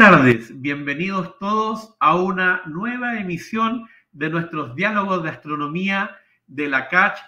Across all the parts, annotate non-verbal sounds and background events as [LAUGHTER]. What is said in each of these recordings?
Tardes, bienvenidos todos a una nueva emisión de nuestros diálogos de astronomía de la CACH,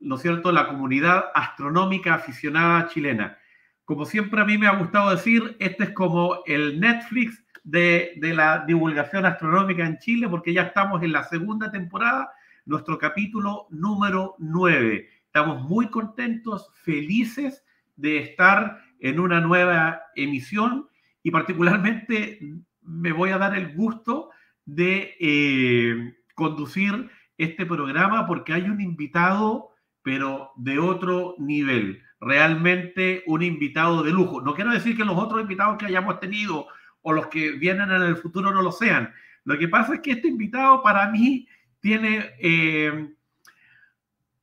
¿no es cierto?, la comunidad astronómica aficionada chilena. Como siempre a mí me ha gustado decir, este es como el Netflix de, de la divulgación astronómica en Chile, porque ya estamos en la segunda temporada, nuestro capítulo número 9. Estamos muy contentos, felices de estar en una nueva emisión y particularmente me voy a dar el gusto de eh, conducir este programa porque hay un invitado, pero de otro nivel, realmente un invitado de lujo. No quiero decir que los otros invitados que hayamos tenido o los que vienen en el futuro no lo sean. Lo que pasa es que este invitado para mí tiene eh,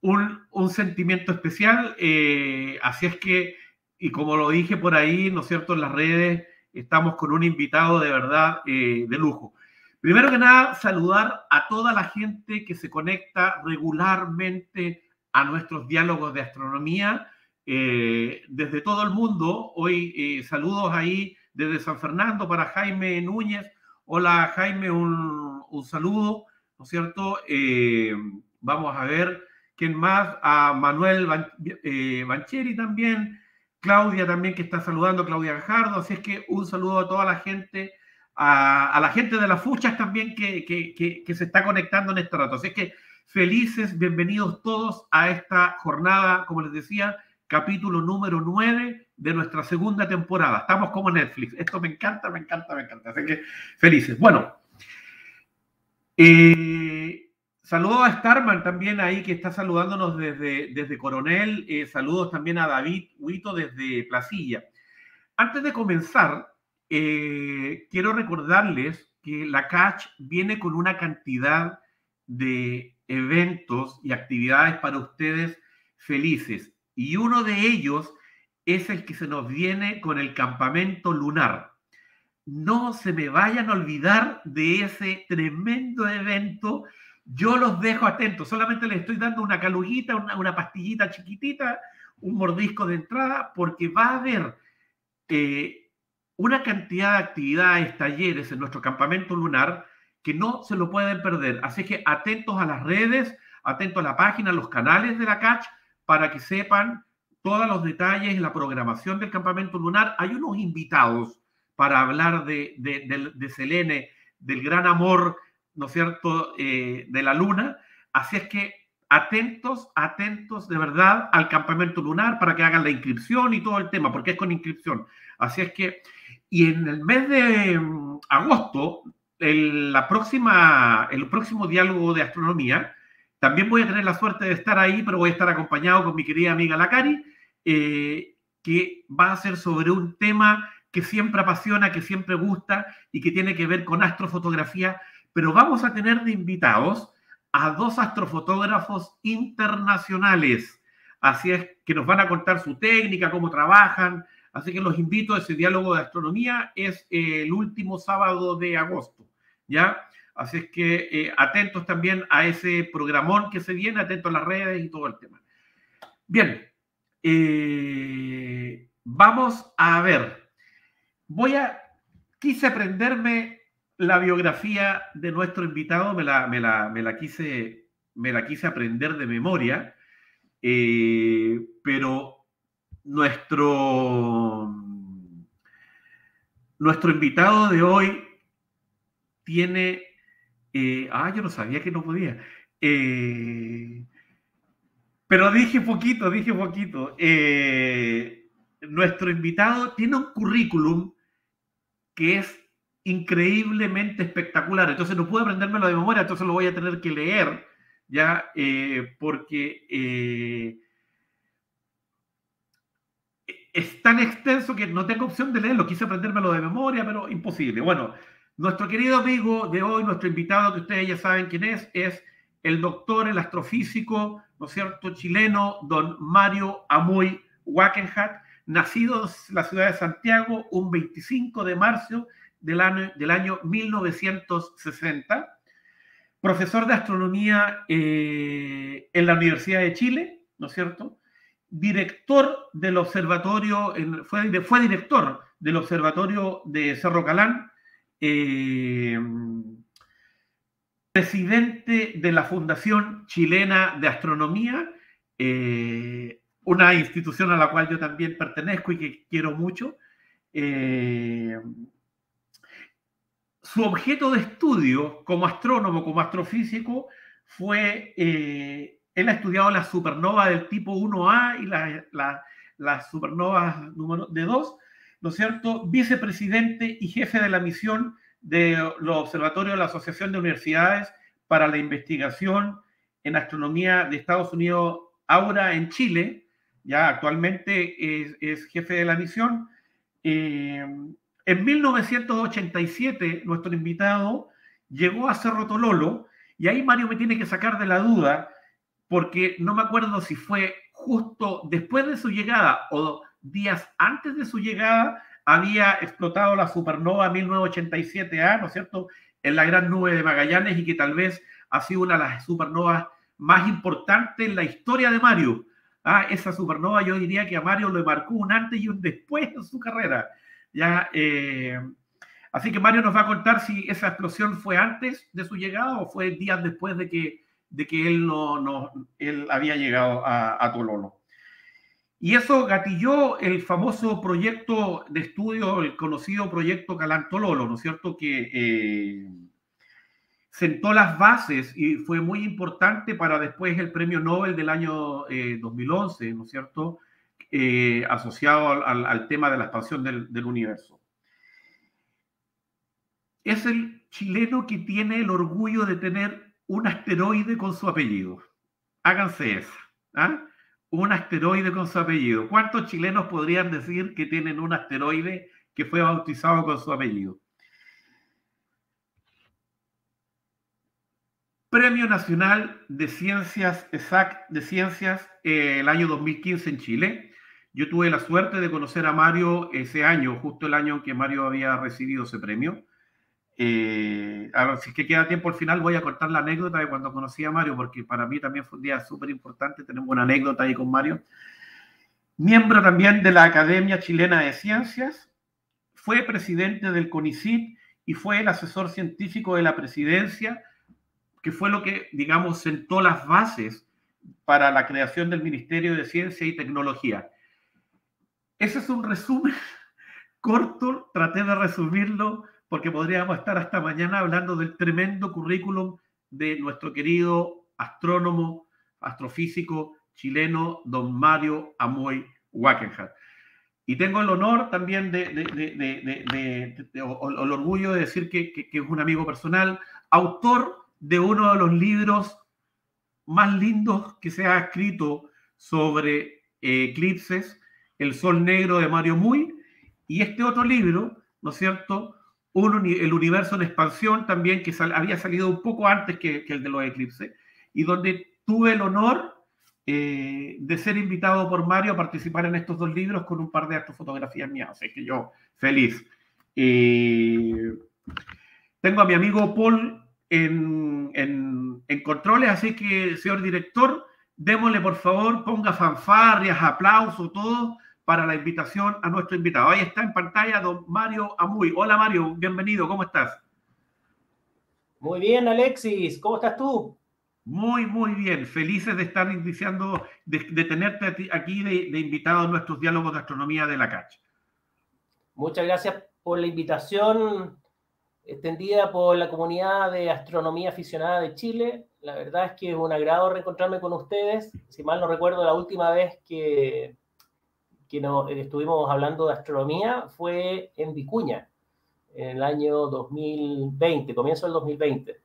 un, un, sentimiento especial, eh, así es que, y como lo dije por ahí, ¿no es cierto?, en las redes, estamos con un invitado de verdad eh, de lujo. Primero que nada, saludar a toda la gente que se conecta regularmente a nuestros diálogos de astronomía eh, desde todo el mundo. Hoy eh, saludos ahí desde San Fernando para Jaime Núñez. Hola Jaime, un, saludo, ¿no es cierto? Eh, vamos a ver quién más, a Manuel Bancheri también, Claudia también que está saludando, Claudia Gajardo, así es que un saludo a toda la gente, a, la gente de las fuchas también que, que, que, que, se está conectando en este rato. Así es que felices, bienvenidos todos a esta jornada, como les decía, capítulo número 9 de nuestra segunda temporada. Estamos como Netflix. Esto me encanta, me encanta, me encanta. Así que felices. Bueno, eh, Saludos a Starman también ahí que está saludándonos desde, desde Coronel. Eh, saludos también a David Huito desde Placilla. Antes de comenzar, eh, quiero recordarles que la CACH viene con una cantidad de eventos y actividades para ustedes felices. Y uno de ellos es el que se nos viene con el campamento lunar. No se me vayan a olvidar de ese tremendo evento yo los dejo atentos, solamente les estoy dando una calujita, una, pastillita chiquitita, un mordisco de entrada, porque va a haber eh, una cantidad de actividades, talleres en nuestro campamento lunar que no se lo pueden perder. Así que atentos a las redes, atentos a la página, a los canales de la CACH, para que sepan todos los detalles, la programación del campamento lunar. Hay unos invitados para hablar de, de, de, de Selene, del gran amor ¿no es cierto?, eh, de la luna. Así es que atentos, atentos de verdad al campamento lunar para que hagan la inscripción y todo el tema, porque es con inscripción. Así es que, y en el mes de um, agosto, el, la próxima, el próximo diálogo de astronomía, también voy a tener la suerte de estar ahí, pero voy a estar acompañado con mi querida amiga Lacari, eh, que va a ser sobre un tema que siempre apasiona, que siempre gusta y que tiene que ver con astrofotografía pero vamos a tener de invitados a dos astrofotógrafos internacionales. Así es que nos van a contar su técnica, cómo trabajan. Así que los invito a ese diálogo de astronomía. Es el último sábado de agosto, ¿ya? Así es que eh, atentos también a ese programón que se viene, atentos a las redes y todo el tema. Bien, eh, vamos a ver. Voy a, quise aprenderme la biografía de nuestro invitado me la, me la, me la, quise, me la quise aprender de memoria, eh, pero nuestro, nuestro invitado de hoy tiene... Eh, ah, yo no sabía que no podía. Eh, pero dije poquito, dije poquito. Nuestro invitado tiene un currículum que es increíblemente espectacular. Entonces no puedo aprendérmelo de memoria, entonces lo voy a tener que leer, ya, eh, porque eh, es tan extenso que no tengo opción de leerlo. Quise aprendérmelo de memoria, pero imposible. Bueno, nuestro querido amigo de hoy, nuestro invitado, que ustedes ya saben quién es, es el doctor, el astrofísico, ¿no es cierto?, chileno, don Mario Amoy Wackenhat, nacido en la ciudad de Santiago un 25 de marzo del año, del año 1960, profesor de astronomía eh, en la Universidad de Chile, ¿no es cierto? director del observatorio, fue, fue director del observatorio de Cerro Calán, eh, presidente de la Fundación Chilena de Astronomía, eh, una institución a la cual yo también pertenezco y que quiero mucho. Eh, su objeto de estudio como astrónomo, como astrofísico, fue, eh, él ha estudiado las supernovas del tipo 1A y las supernovas número de 2, ¿no es cierto? Vicepresidente y jefe de la misión de los observatorios de la Asociación de Universidades para la Investigación en Astronomía de Estados Unidos, ahora en Chile, ya actualmente es, jefe de la misión. Eh, en 1987, nuestro invitado llegó a Cerro Tololo, y ahí Mario me tiene que sacar de la duda, porque no me acuerdo si fue justo después de su llegada o días antes de su llegada, había explotado la supernova 1987A, ¿no es cierto?, en la gran nube de Magallanes y que tal vez ha sido una de las supernovas más importantes en la historia de Mario. Ah, esa supernova yo diría que a Mario le marcó un antes y un después en su carrera. Ya, eh, así que Mario nos va a contar si esa explosión fue antes de su llegada o fue días después de que, él, no, había llegado a, Tololo. Y eso gatilló el famoso proyecto de estudio, el conocido proyecto Calantololo, ¿no es cierto? Que eh, sentó las bases y fue muy importante para después el premio Nobel del año 2011, eh, ¿no es cierto? Eh, asociado al, tema de la expansión del, universo. Es el chileno que tiene el orgullo de tener un asteroide con su apellido. Háganse eso. ¿ah? Un asteroide con su apellido. ¿Cuántos chilenos podrían decir que tienen un asteroide que fue bautizado con su apellido? Premio Nacional de Ciencias Exact de Ciencias eh, el año 2015 en Chile. Yo tuve la suerte de conocer a Mario ese año, justo el año que Mario había recibido ese premio. Eh, si es que queda tiempo al final, voy a contar la anécdota de cuando conocí a Mario, porque para mí también fue un día súper importante. Tenemos una anécdota ahí con Mario. Miembro también de la Academia Chilena de Ciencias, fue presidente del CONICIT y fue el asesor científico de la presidencia, que fue lo que, digamos, sentó las bases para la creación del Ministerio de Ciencia y Tecnología. Ese es un resumen [LAUGHS] corto, traté de resumirlo porque podríamos estar hasta mañana hablando del tremendo currículum de nuestro querido astrónomo, astrofísico chileno, don Mario Amoy Wackenhardt. Y tengo el honor también de, o, el orgullo de decir que, que, es un amigo personal, autor de uno de los libros más lindos que se ha escrito sobre eclipses, el Sol Negro de Mario Muy, y este otro libro, ¿no es cierto? el universo en expansión también, que había salido un poco antes que, el de los eclipses, y donde tuve el honor eh, de ser invitado por Mario a participar en estos dos libros con un par de fotografías mías. Así que yo feliz. Eh, tengo a mi amigo Paul en, en, controles, así que, señor director, démosle por favor, ponga fanfarrias, aplausos, todo para la invitación a nuestro invitado. Ahí está en pantalla don Mario Amuy. Hola Mario, bienvenido, ¿cómo estás? Muy bien, Alexis, ¿cómo estás tú? Muy, muy bien. Felices de estar iniciando, de, tenerte aquí de, de, invitado a nuestros diálogos de astronomía de la CACH. Muchas gracias por la invitación extendida por la comunidad de astronomía aficionada de Chile. La verdad es que es un agrado reencontrarme con ustedes. Si mal no recuerdo, la última vez que que eh, estuvimos hablando de astronomía fue en Vicuña, en el año 2020, comienzo del 2020.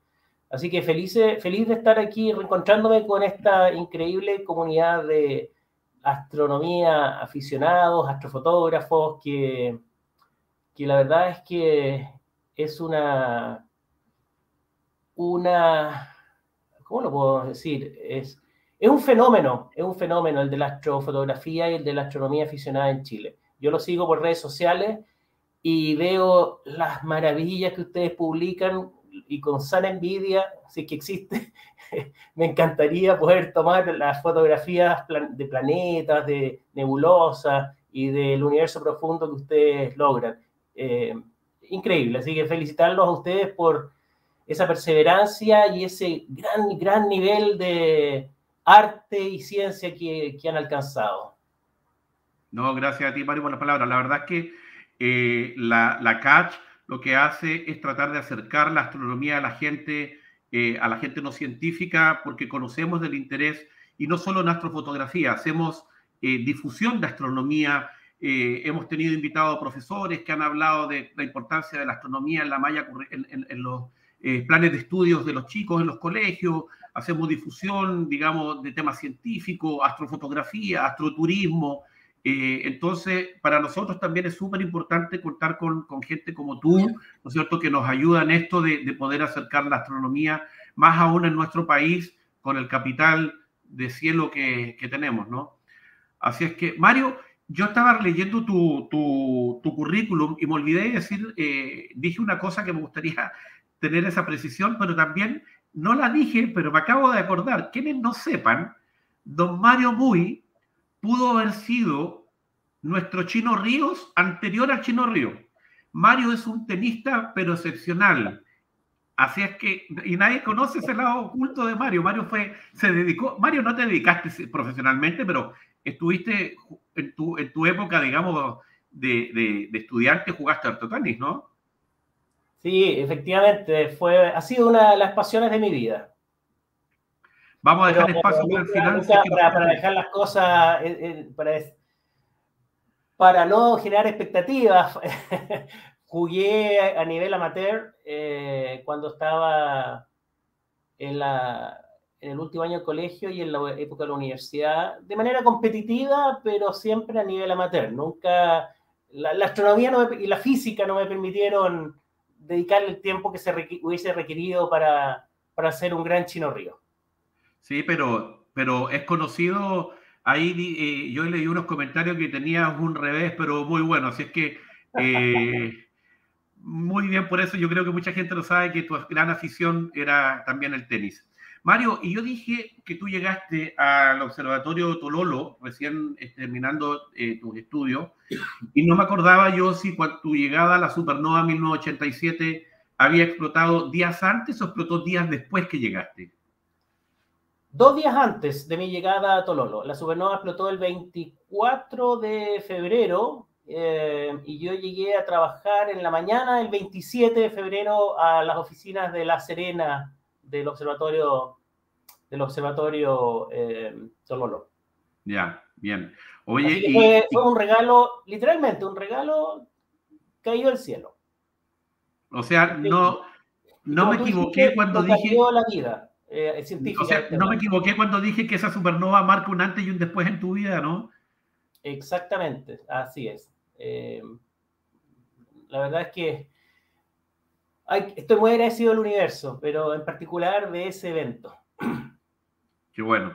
Así que feliz, feliz de estar aquí reencontrándome con esta increíble comunidad de astronomía aficionados, astrofotógrafos, que, que la verdad es que es una, una, ¿cómo lo puedo decir? Es, es un fenómeno, es un fenómeno el de la astrofotografía y el de la astronomía aficionada en Chile. Yo lo sigo por redes sociales y veo las maravillas que ustedes publican. y con sana envidia, si es que existe, [LAUGHS] me encantaría poder tomar las fotografías de planetas, de nebulosas y del universo profundo que ustedes logran. Eh, increíble, así que felicitarlos a ustedes por esa perseverancia y ese gran, gran nivel de arte y ciencia que, han alcanzado. No, gracias a ti, Mario, por las palabras. La verdad es que eh, la, la CACH lo que hace es tratar de acercar la astronomía a la gente, eh, a la gente no científica, porque conocemos del interés, y no solo en astrofotografía, hacemos eh, difusión de astronomía, eh, hemos tenido invitados profesores que han hablado de la importancia de la astronomía en la malla, en, los planes de estudios de los chicos en los colegios, hacemos difusión, digamos, de temas científicos, astrofotografía, astroturismo, eh, entonces, para nosotros también es súper importante contar con, gente como tú, ¿no es cierto?, que nos ayuda en esto de, poder acercar la astronomía, más aún en nuestro país, con el capital de cielo que, tenemos, ¿no? Así es que, Mario, yo estaba leyendo tu, currículum y me olvidé de decir, eh, dije una cosa que me gustaría tener esa precisión, pero también no la dije, pero me acabo de acordar. Quienes no sepan, don Mario Muy pudo haber sido nuestro Chino Ríos anterior al Chino Ríos. Mario es un tenista, pero excepcional. Así es que, y nadie conoce ese lado oculto de Mario. Mario fue, se dedicó, Mario no te dedicaste profesionalmente, pero estuviste en tu, en tu época, digamos, de, de, estudiante, jugaste harto tenis, ¿no? Sí, efectivamente, fue, ha sido una de las pasiones de mi vida. Vamos a dejar espacio para el final. Para, dejar las cosas, eh, eh, para, no generar expectativas, [LAUGHS] jugué a nivel amateur eh, cuando estaba en, la, en el último año de colegio y en la época de la universidad, de manera competitiva, pero siempre a nivel amateur. Nunca, la, astronomía y la física no me permitieron dedicar el tiempo que se hubiese requerido para, para ser un gran chino río. Sí, pero, pero es conocido. Ahí eh, yo leí unos comentarios que tenías un revés, pero muy bueno. Así es que eh, [LAUGHS] muy bien por eso. Yo creo que mucha gente lo sabe que tu gran afición era también el tenis. Mario, y yo dije que tú llegaste al Observatorio Tololo, recién eh, terminando tus estudios, y no me acordaba yo si cuando tu llegada a la supernova 1987 había explotado días antes o explotó días después que llegaste. Dos días antes de mi llegada a Tololo, la supernova explotó el 24 de febrero eh, y yo llegué a trabajar en la mañana del 27 de febrero a las oficinas de La Serena del observatorio del observatorio eh, Tololo. Ya, bien. Oye, fue, un regalo, literalmente, un regalo caído del cielo. O sea, no, no me equivoqué cuando dije. la vida. Eh, o sea, no me equivoqué cuando dije que esa supernova marca un antes y un después en tu vida, ¿no? Exactamente, así es. Eh, la verdad es que estoy muy agradecido del universo, pero en particular de ese evento. Qué bueno.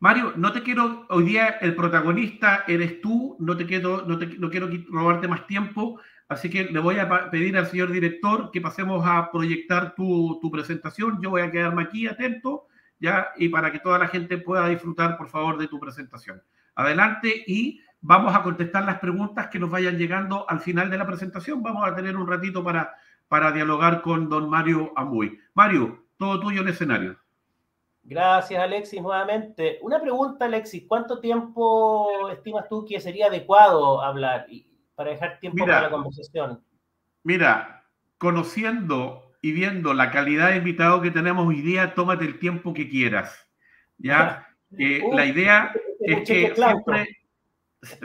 Mario, no te quiero, hoy día el protagonista eres tú, no te quiero, no, quiero robarte más tiempo. Así que le voy a pedir al señor director que pasemos a proyectar tu, presentación. Yo voy a quedarme aquí atento, ya, y para que toda la gente pueda disfrutar, por favor, de tu presentación. Adelante y vamos a contestar las preguntas que nos vayan llegando al final de la presentación. Vamos a tener un ratito para, para dialogar con don Mario Amuy. Mario, todo tuyo en escenario. Gracias, Alexis, nuevamente. Una pregunta, Alexis. ¿Cuánto tiempo estimas tú que sería adecuado hablar? para dejar tiempo para la conversación. Mira, conociendo y viendo la calidad de invitado que tenemos hoy día, tómate el tiempo que quieras. ¿Ya? [LAUGHS] Eh, la idea es que siempre...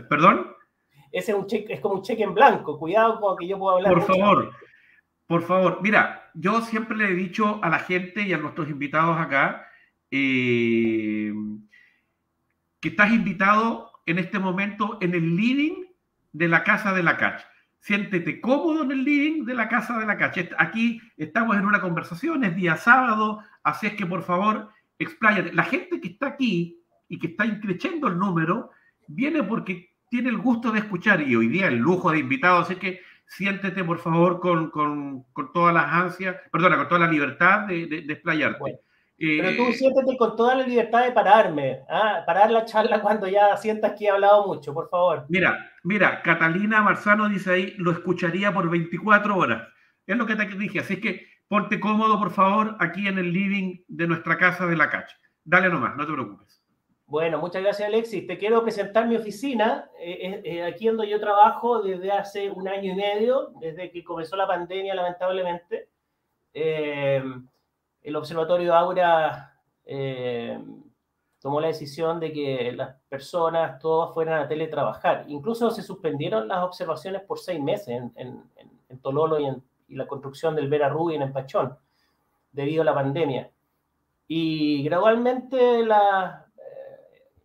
¿Perdón? Ese es, un cheque, es como un cheque en blanco. Cuidado con que yo pueda hablar. Por favor, por favor. Mira, yo siempre le he dicho a la gente y a nuestros invitados acá eh, que estás invitado en este momento en el living de la casa de la cacha. Siéntete cómodo en el living de la casa de la cacha. Aquí estamos en una conversación, es día sábado, así es que por favor, expláyate. La gente que está aquí y que está increciendo el número, viene porque tiene el gusto de escuchar y hoy día el lujo de invitados, así que siéntete por favor con, con, con, todas las ansias, perdona, con toda la libertad de, de, de explayarte. Pero tú siéntete con toda la libertad de pararme, ¿ah? parar la charla cuando ya sientas que he hablado mucho, por favor. Mira, mira, Catalina Marzano dice ahí, lo escucharía por 24 horas. Es lo que te dije, así que ponte cómodo, por favor, aquí en el living de nuestra casa de la cacha. Dale nomás, no te preocupes. Bueno, muchas gracias Alexis. Te quiero presentar mi oficina, eh, eh, aquí donde yo trabajo desde hace un año y medio, desde que comenzó la pandemia lamentablemente. Eh, el Observatorio Aura tomó la decisión de que las personas todas fueran a teletrabajar. Incluso se suspendieron las observaciones por seis meses en, Tololo y, en, la construcción del Vera Rubin en Pachón, debido a la pandemia. Y gradualmente la,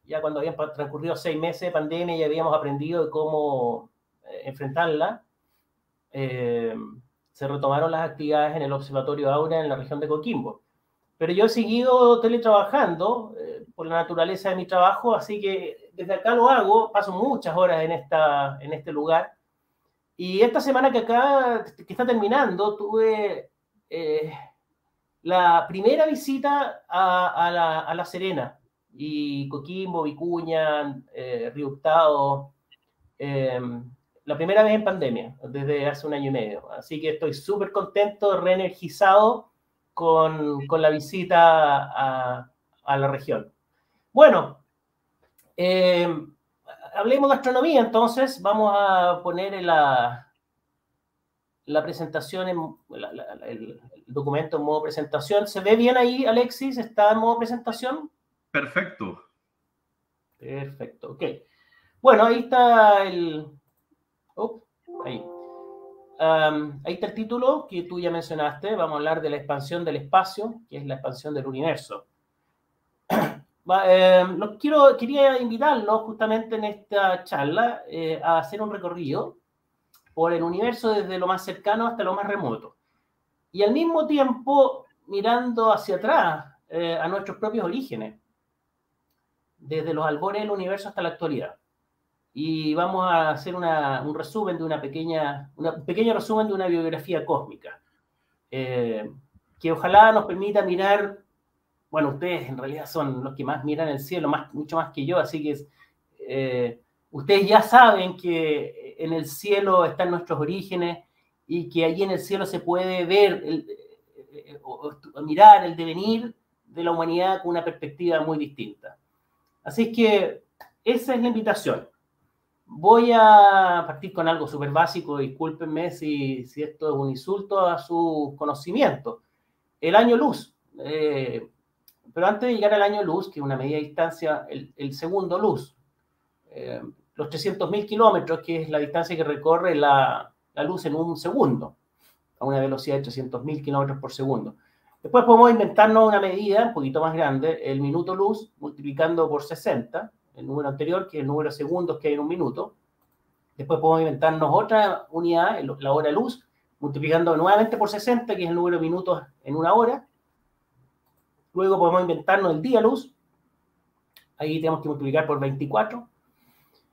ya cuando habían transcurrido seis meses de pandemia y habíamos aprendido cómo eh, enfrentarla, eh, se retomaron las actividades en el Observatorio Aura en la región de Coquimbo. Pero yo he seguido teletrabajando eh, por la naturaleza de mi trabajo, así que desde acá lo hago, paso muchas horas en, esta, en este lugar. Y esta semana que acá, que está terminando, tuve la primera visita a, la, a la Serena, y Coquimbo, Vicuña, eh, Río em, la primera vez en pandemia, desde hace un año y medio. Así que estoy súper contento, reenergizado con, con la visita a, a, la región. Bueno, em, hablemos de astronomía entonces. Vamos a poner la, la presentación, en, el documento en modo presentación. ¿Se ve bien ahí, Alexis? ¿Está en modo presentación? Perfecto. Perfecto, ok. Bueno, ahí está el... ahí. ahí está el título que tú ya mencionaste. Vamos a hablar de la expansión del espacio, que es la expansión del universo. [CLEARS THROAT] eh, quiero, quería invitarlos justamente en esta charla eh, a hacer un recorrido por el universo desde lo más cercano hasta lo más remoto. Y al mismo tiempo mirando hacia atrás eh, a nuestros propios orígenes desde los albores del universo hasta la actualidad. Y vamos a hacer un resumen de una pequeña, un pequeño resumen de una biografía cósmica, eh, que ojalá nos permita mirar, bueno, ustedes en realidad son los que más miran el cielo, más, mucho más que yo, así que eh, ustedes ya saben que en el cielo están nuestros orígenes y que allí en el cielo se puede ver, el, eh, mirar el devenir de la humanidad con una perspectiva muy distinta. Así que esa es la invitación. Voy a partir con algo súper básico, discúlpenme si, si, esto es un insulto a su conocimiento. El año luz. Eh, pero antes de llegar al año luz, que es una media distancia, el, segundo luz, eh, los 300.000 kilómetros, que es la distancia que recorre la, la, luz en un segundo, a una velocidad de 300.000 kilómetros por segundo. Después podemos inventarnos una medida un poquito más grande, el minuto luz multiplicando por 60, el número anterior, que es el número de segundos que hay en un minuto. Después podemos inventarnos otra unidad, la hora luz, multiplicando nuevamente por 60, que es el número de minutos en una hora. Luego podemos inventarnos el día luz. Ahí tenemos que multiplicar por 24.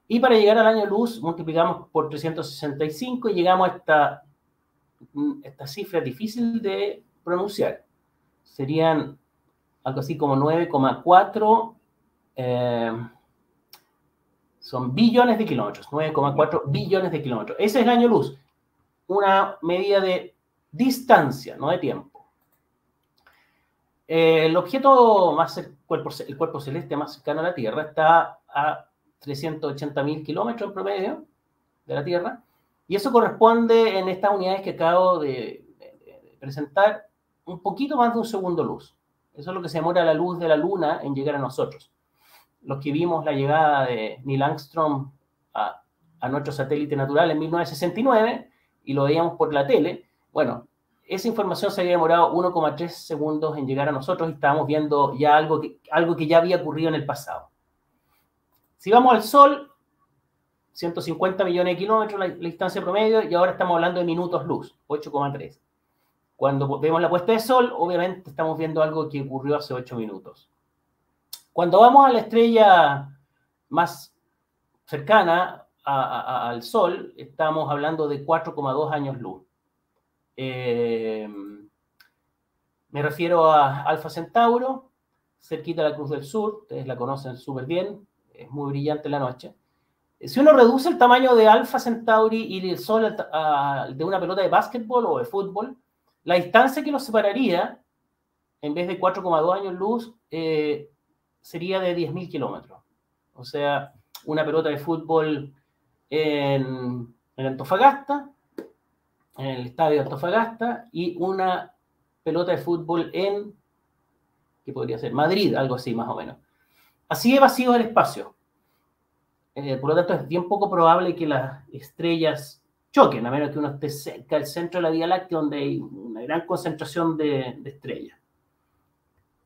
Y para llegar al año luz, multiplicamos por 365 y llegamos a esta, esta cifra difícil de pronunciar serían algo así como 9,4 eh, son billones de kilómetros, 9,4 billones de kilómetros. Ese es el año luz, una medida de distancia, no de tiempo. Eh, el objeto más, el cuerpo, el cuerpo celeste más cercano a la Tierra está a 380.000 kilómetros en promedio de la Tierra, y eso corresponde en estas unidades que acabo de presentar un poquito más de un segundo luz. Eso es lo que se demora la luz de la Luna en llegar a nosotros. Los que vimos la llegada de Neil Armstrong a, nuestro satélite natural en 1969 y lo veíamos por la tele, bueno, esa información se había demorado 1,3 segundos en llegar a nosotros y estábamos viendo ya algo que, algo que ya había ocurrido en el pasado. Si vamos al Sol, 150 millones de kilómetros la, la distancia promedio y ahora estamos hablando de minutos luz, 8,3. Cuando vemos la puesta de sol, obviamente estamos viendo algo que ocurrió hace 8 minutos. Cuando vamos a la estrella más cercana, al Sol, estamos hablando de 4,2 años luz. Eh, me refiero a Alfa Centauro, cerquita de la Cruz del Sur, ustedes la conocen súper bien, es muy brillante la noche. Si uno reduce el tamaño de Alfa Centauri y el Sol de una pelota de básquetbol o de fútbol, la distancia que los separaría, en vez de 4,2 años luz, eh, sería de 10.000 kilómetros. O sea, una pelota de fútbol en, Antofagasta, en el estadio de Antofagasta, y una pelota de fútbol en, ¿qué podría ser? Madrid, algo así más o menos. Así de vacío el espacio. Eh, por lo tanto, es bien poco probable que las estrellas choquen, a menos que uno esté cerca del centro de la Vía Láctea, donde hay una gran concentración de, estrellas.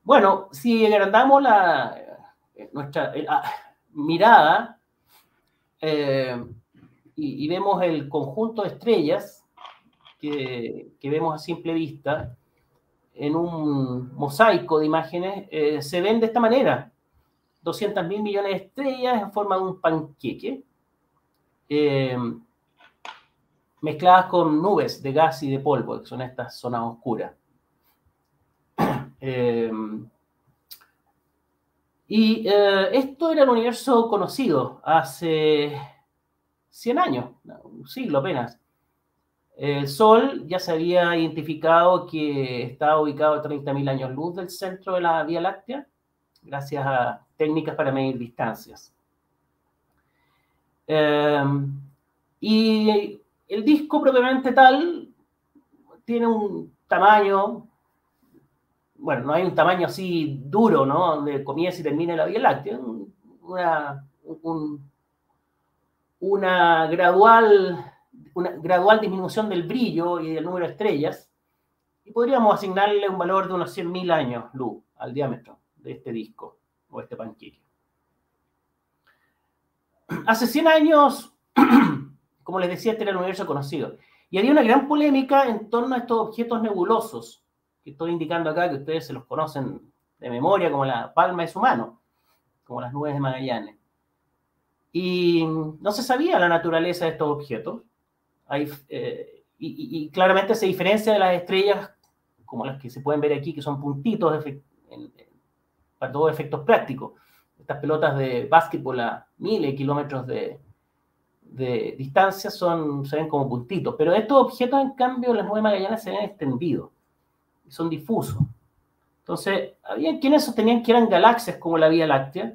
Bueno, si agrandamos la, eh, nuestra ah, mirada eh, y, vemos el conjunto de estrellas que, vemos a simple vista en un mosaico de imágenes, se ven de esta manera. 200 mil millones de estrellas en forma de un panqueque, eh, mezcladas con nubes de gas y de polvo, que son estas zonas oscuras. Eh, y eh, esto era el universo conocido hace 100 años, un siglo apenas. El Sol ya se había identificado que estaba ubicado a 30.000 años luz del centro de la Vía Láctea, gracias a técnicas para medir distancias. Em, y el disco propiamente tal tiene un tamaño, bueno, no hay un tamaño así duro, ¿no? Donde comienza y termina la Vía Láctea, una, gradual una gradual disminución del brillo y del número de estrellas, y podríamos asignarle un valor de unos 100.000 años luz al diámetro de este disco o este panqueque. Hace 100 años, [CLEARS THROAT] como les decía, este era el universo conocido. Y había una gran polémica en torno a estos objetos nebulosos, que estoy indicando acá, que ustedes se los conocen de memoria como la palma de su mano, como las nubes de Magallanes. Y no se sabía la naturaleza de estos objetos. Eh, y, claramente se diferencia de las estrellas, como las que se pueden ver aquí, que son puntitos para todos efectos prácticos. Estas pelotas de básquetbol a miles de kilómetros de, distancia son, se ven como puntitos, pero estos objetos, en cambio, las nubes Magallanes se ven extendidos, son difusos. Entonces, había quienes sostenían que eran galaxias como la Vía Láctea,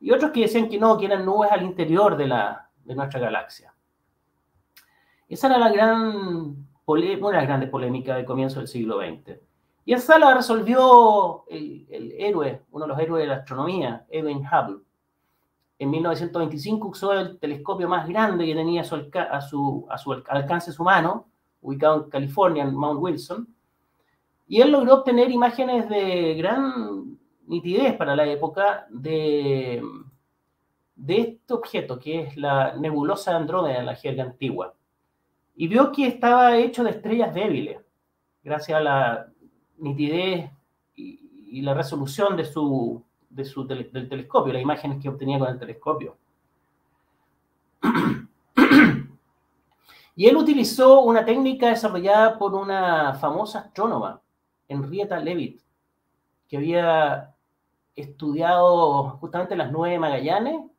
y otros que decían que no, que eran nubes al interior de, la, de nuestra galaxia. Esa era la gran, una de las grandes polémicas del comienzo del siglo XX. Y esa la resolvió el, héroe, uno de los héroes de la astronomía, Edwin Hubble. En 1925 usó el telescopio más grande que tenía a su, alcance humano, ubicado en California, en Mount Wilson, y él logró obtener imágenes de gran nitidez para la época de, de este objeto, que es la nebulosa de Andrómeda en la jerga antigua. Y vio que estaba hecho de estrellas débiles, gracias a la nitidez y, la resolución de su, de su del telescopio, las imágenes que obtenía con el telescopio. [CLEARS THROAT] y él utilizó una técnica desarrollada por una famosa astrónoma, Henrietta Leavitt, que había estudiado justamente las nueve Magallanes,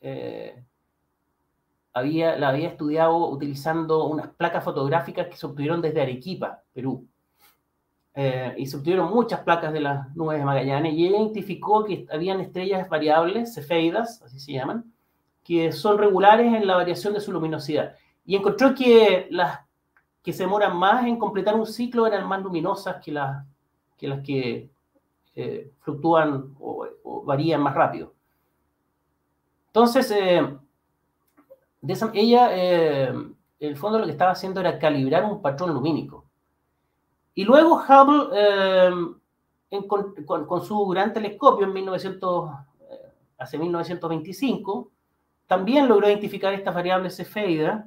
eh, había, la había estudiado utilizando unas placas fotográficas que se obtuvieron desde Arequipa, Perú. Eh, y se obtuvieron muchas placas de las nubes de Magallanes y ella identificó que habían estrellas variables, cefeidas, así se llaman, que son regulares en la variación de su luminosidad. Y encontró que las que se demoran más en completar un ciclo eran más luminosas que, las que, eh, fluctúan o, varían más rápido. Entonces, eh, ella, en el fondo lo que estaba haciendo era calibrar un patrón lumínico. Y luego Hubble, eh, con, su gran telescopio en 1900, eh, hace 1925, también logró identificar estas variables cefeidas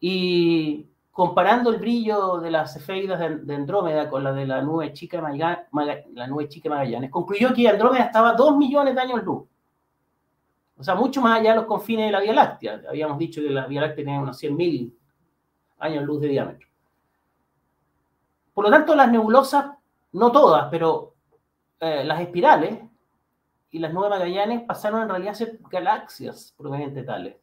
y comparando el brillo de las cefeidas de, Andrómeda con la de la nube chica, la nube chica Magallanes, concluyó que Andrómeda estaba a 2 millones de años luz. O sea, mucho más allá de los confines de la Vía Láctea. Habíamos dicho que la Vía Láctea tenía unos 100.000 años luz de diámetro. Por lo tanto, las nebulosas, no todas, pero eh, las espirales y las nueve Magallanes pasaron en realidad a ser galaxias provenientes tales.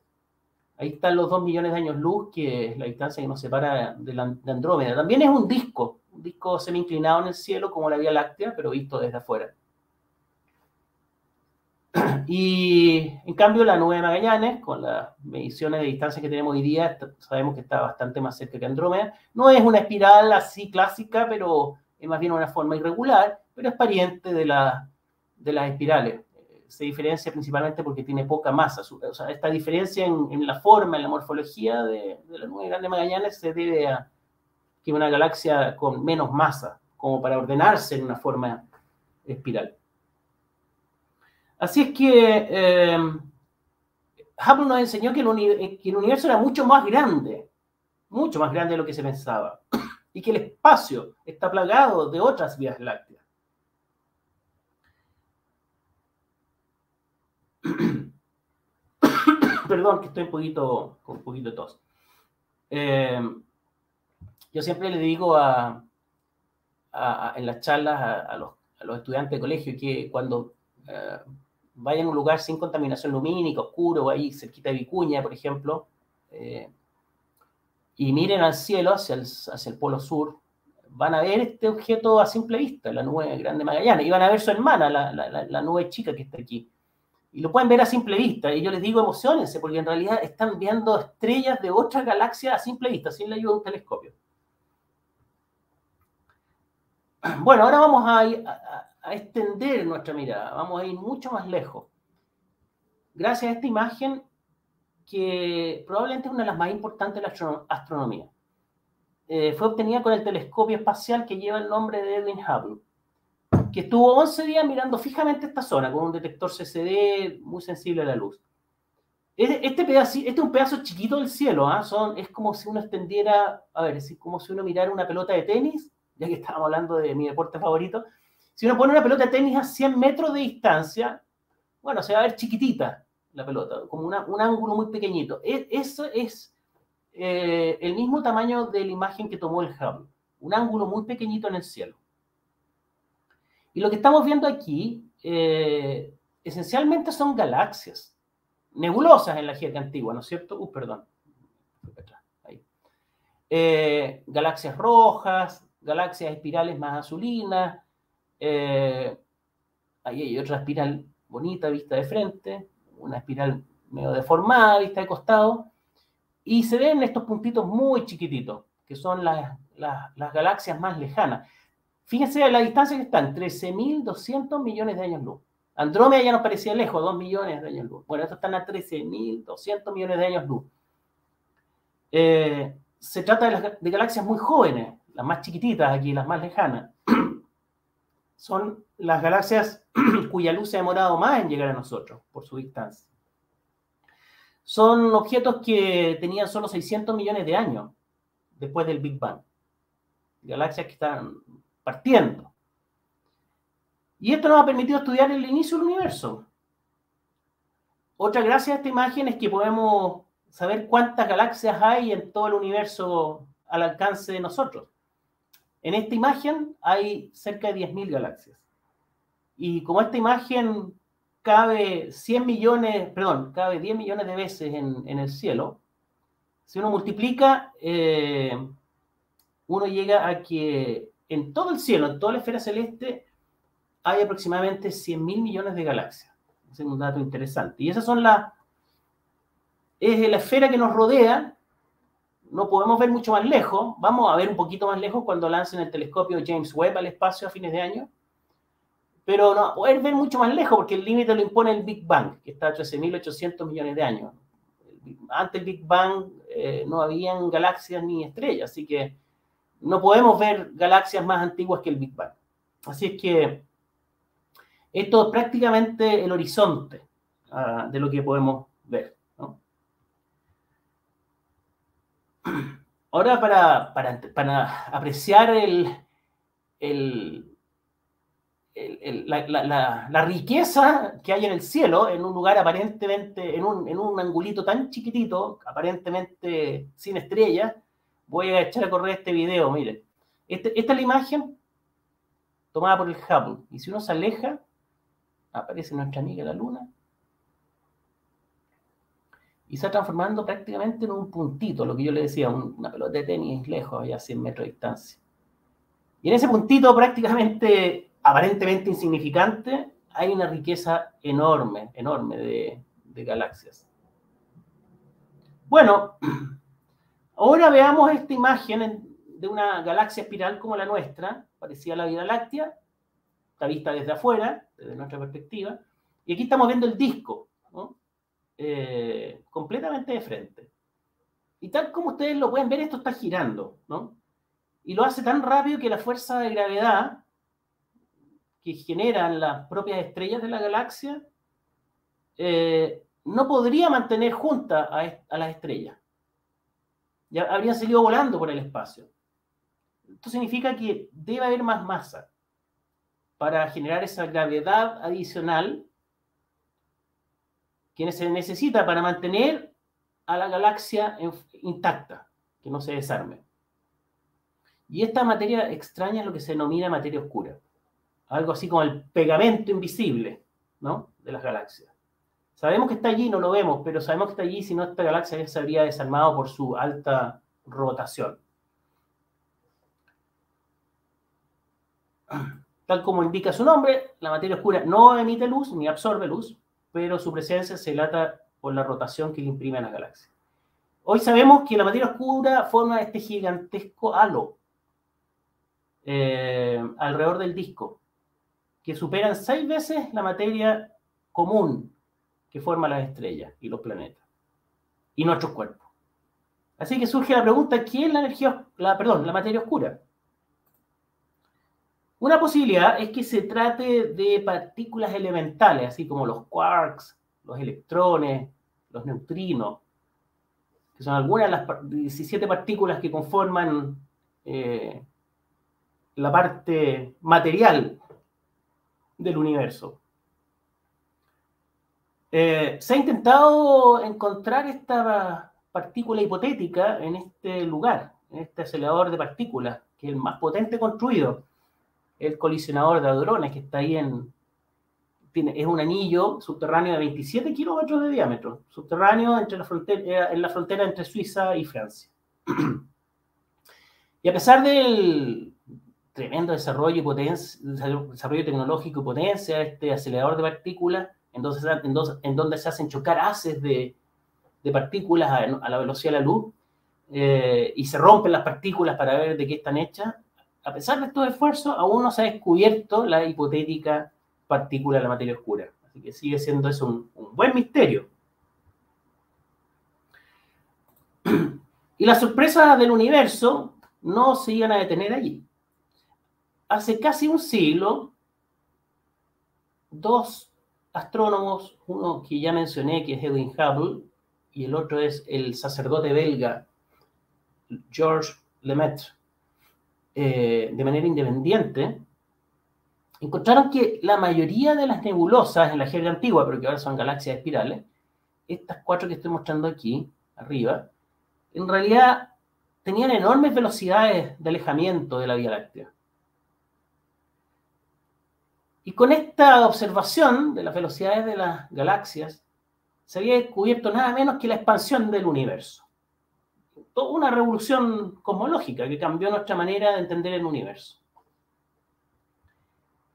Ahí están los dos millones de años luz, que es la distancia que nos separa de, Andrómeda. También es un disco, un disco semi-inclinado en el cielo, como la Vía Láctea, pero visto desde afuera. [CLEARS THROAT] Y en cambio, la nube de Magallanes, con las mediciones de distancia que tenemos hoy día, sabemos que está bastante más cerca que Andrómeda. No es una espiral así clásica, pero es más bien una forma irregular, pero es pariente de las espirales. Se diferencia principalmente porque tiene poca masa. O sea, esta diferencia en, la forma, en la morfología de, la nube grande de Magallanes se debe a que una galaxia con menos masa, como para ordenarse en una forma espiral. Así es que eh, Hubble nos enseñó que el, universo era mucho más grande, mucho más grande de lo que se pensaba, [COUGHS] y que el espacio está plagado de otras vías lácteas. [COUGHS] Perdón, que estoy un poquito con un poquito de tos. Eh, yo siempre le digo a, en las charlas a, los, estudiantes de colegio que cuando eh, vayan a un lugar sin contaminación lumínica, oscuro, ahí cerquita de Vicuña, por ejemplo, eh, y miren al cielo hacia el, hacia el polo sur, van a ver este objeto a simple vista, la nube grande Magallanes, y van a ver su hermana, la, la, la, nube chica que está aquí. Y lo pueden ver a simple vista, y yo les digo emocionense, porque en realidad están viendo estrellas de otras galaxias a simple vista, sin la ayuda de un telescopio. [CLEARS THROAT] Bueno, ahora vamos a, a, a extender nuestra mirada, vamos a ir mucho más lejos. Gracias a esta imagen que probablemente es una de las más importantes de la astronomía. Eh, fue obtenida con el telescopio espacial que lleva el nombre de Edwin Hubble, que estuvo 11 días mirando fijamente esta zona con un detector CCD muy sensible a la luz. Este, pedazo, este es un pedazo chiquito del cielo, ¿ah? Son, es como si uno extendiera, a ver, es como si uno mirara una pelota de tenis, ya que estábamos hablando de mi deporte favorito, si uno pone una pelota de tenis a 100 metros de distancia, bueno, se va a ver chiquitita la pelota, como un ángulo muy pequeñito. E, eso es eh, el mismo tamaño de la imagen que tomó el Hubble, un ángulo muy pequeñito en el cielo. Y lo que estamos viendo aquí, eh, esencialmente son galaxias, nebulosas en la jerga antigua, ¿no es cierto? Uh, perdón. Eh, galaxias rojas, galaxias espirales más azulinas, eh, ahí hay otra espiral bonita vista de frente, una espiral medio deformada vista de costado, y se ven estos puntitos muy chiquititos, que son las, galaxias más lejanas. Fíjense la distancia que están, 13.200 millones de años luz. Andrómeda ya nos parecía lejos, 2 millones de años luz. Bueno, estos están a 13.200 millones de años luz. Eh, se trata de, de, galaxias muy jóvenes, las más chiquititas aquí, las más lejanas [CLEARS THROAT] son las galaxias [CLEARS THROAT] cuya luz se ha demorado más en llegar a nosotros por su distancia. Son objetos que tenían solo 600 millones de años después del Big Bang. Galaxias que están partiendo. Y esto nos ha permitido estudiar el inicio del universo. Otra gracia a esta imagen es que podemos saber cuántas galaxias hay en todo el universo al alcance de nosotros. En esta imagen hay cerca de 10.000 galaxias. Y como esta imagen cabe 100 millones, perdón, cabe 10 millones de veces en, el cielo, si uno multiplica, eh, uno llega a que en todo el cielo, en toda la esfera celeste, hay aproximadamente 100 mil millones de galaxias. Es un dato interesante. Y esas son las... Es la esfera que nos rodea no podemos ver mucho más lejos, vamos a ver un poquito más lejos cuando lancen el telescopio James Webb al espacio a fines de año, pero no poder ver mucho más lejos porque el límite lo impone el Big Bang, que está a 13.800 millones de años. Antes del Big Bang eh, no habían galaxias ni estrellas, así que no podemos ver galaxias más antiguas que el Big Bang. Así es que esto es prácticamente el horizonte ah, de lo que podemos ver. Ahora, para, apreciar la, riqueza que hay en el cielo, en un lugar aparentemente, en un, en un angulito tan chiquitito, aparentemente sin estrellas, voy a echar a correr este video, miren. Este, esta es la imagen tomada por el Hubble. Y si uno se aleja, aparece nuestra amiga la Luna. Y se está transformando prácticamente en un puntito, lo que yo le decía, una pelota de tenis lejos, allá a 100 metros de distancia. Y en ese puntito prácticamente aparentemente insignificante, hay una riqueza enorme, enorme de, galaxias. Bueno, [CLEARS THROAT] ahora veamos esta imagen de una galaxia espiral como la nuestra, parecida a la Vía Láctea, está vista desde afuera, desde nuestra perspectiva, y aquí estamos viendo el disco, eh, completamente de frente. Y tal como ustedes lo pueden ver, esto está girando, ¿no? Y lo hace tan rápido que la fuerza de gravedad que generan las propias estrellas de la galaxia, eh, no podría mantener juntas a, las estrellas. Ya habrían salido volando por el espacio. Esto significa que debe haber más masa para generar esa gravedad adicional que se necesita para mantener a la galaxia intacta, que no se desarme. Y esta materia extraña es lo que se denomina materia oscura algo así como el pegamento invisible, ¿no? De las galaxias. Sabemos que está allí, no lo vemos, pero sabemos que está allí, si no esta galaxia ya se habría desarmado por su alta rotación. Tal como indica su nombre, la materia oscura no emite luz ni absorbe luz, pero su presencia se lata por la rotación que le imprime a la galaxia. Hoy sabemos que la materia oscura forma este gigantesco halo eh, alrededor del disco, que superan seis veces la materia común que forma las estrellas y los planetas y nuestros cuerpos. Así que surge la pregunta, ¿qué es la energía, la, perdón, la materia oscura? Una posibilidad es que se trate de partículas elementales, así como los quarks, los electrones, los neutrinos, que son algunas de las 17 partículas que conforman eh, la parte material del universo. Eh, se ha intentado encontrar esta partícula hipotética en este lugar, en este acelerador de partículas, que es el más potente construido, el colisionador de hadrones, que está ahí en... Tiene, es un anillo subterráneo de 27 kilómetros de diámetro, subterráneo entre la frontera, en la frontera entre Suiza y Francia. [CLEARS THROAT] y a pesar del, tremendo desarrollo tecnológico y potencia, este acelerador de partículas, en donde, en donde se hacen chocar haces de, partículas a, la velocidad de la luz eh, y se rompen las partículas para ver de qué están hechas. A pesar de estos esfuerzos, aún no se ha descubierto la hipotética partícula de la materia oscura. Así que sigue siendo eso un buen misterio. [CLEARS THROAT] Y las sorpresas del universo no se iban a detener allí hace casi un siglo, dos astrónomos, uno que ya mencioné, que es Edwin Hubble, y el otro es el sacerdote belga Georges Lemaitre, eh, de manera independiente, encontraron que la mayoría de las nebulosas en la jerga antigua, pero que ahora son galaxias espirales, estas cuatro que estoy mostrando aquí, arriba, en realidad tenían enormes velocidades de alejamiento de la Vía Láctea. Y con esta observación de las velocidades de las galaxias, se había descubierto nada menos que la expansión del universo. Toda una revolución cosmológica que cambió nuestra manera de entender el universo.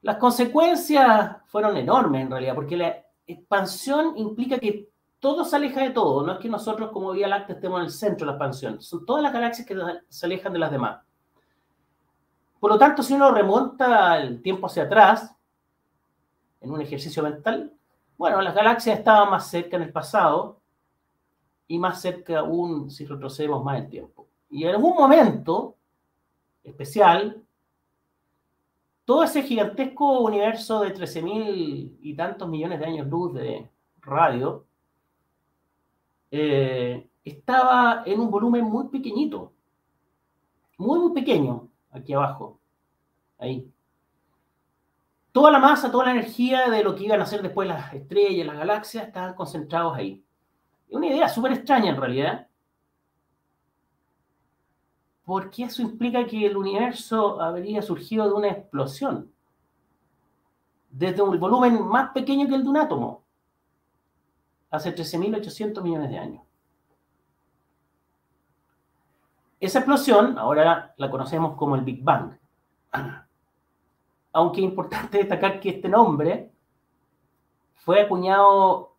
Las consecuencias fueron enormes en realidad, porque la expansión implica que todo se aleja de todo. No es que nosotros como Vía Láctea estemos en el centro de la expansión. Son todas las galaxias que se alejan de las demás. Por lo tanto, si uno remonta el tiempo hacia atrás, en un ejercicio mental, bueno, las galaxias estaban más cerca en el pasado y más cerca aún si retrocedemos más el tiempo. Y en algún momento especial, todo ese gigantesco universo de 13.000 y tantos millones de años luz de radio eh, estaba en un volumen muy pequeñito, muy, muy pequeño, aquí abajo, ahí toda la masa, toda la energía de lo que iban a ser después las estrellas, las galaxias, estaban concentrados ahí. Es una idea súper extraña en realidad, porque eso implica que el universo habría surgido de una explosión, desde un volumen más pequeño que el de un átomo, hace 13.800 millones de años. Esa explosión ahora la conocemos como el Big Bang. Aunque es importante [LAUGHS] destacar que este nombre fue acuñado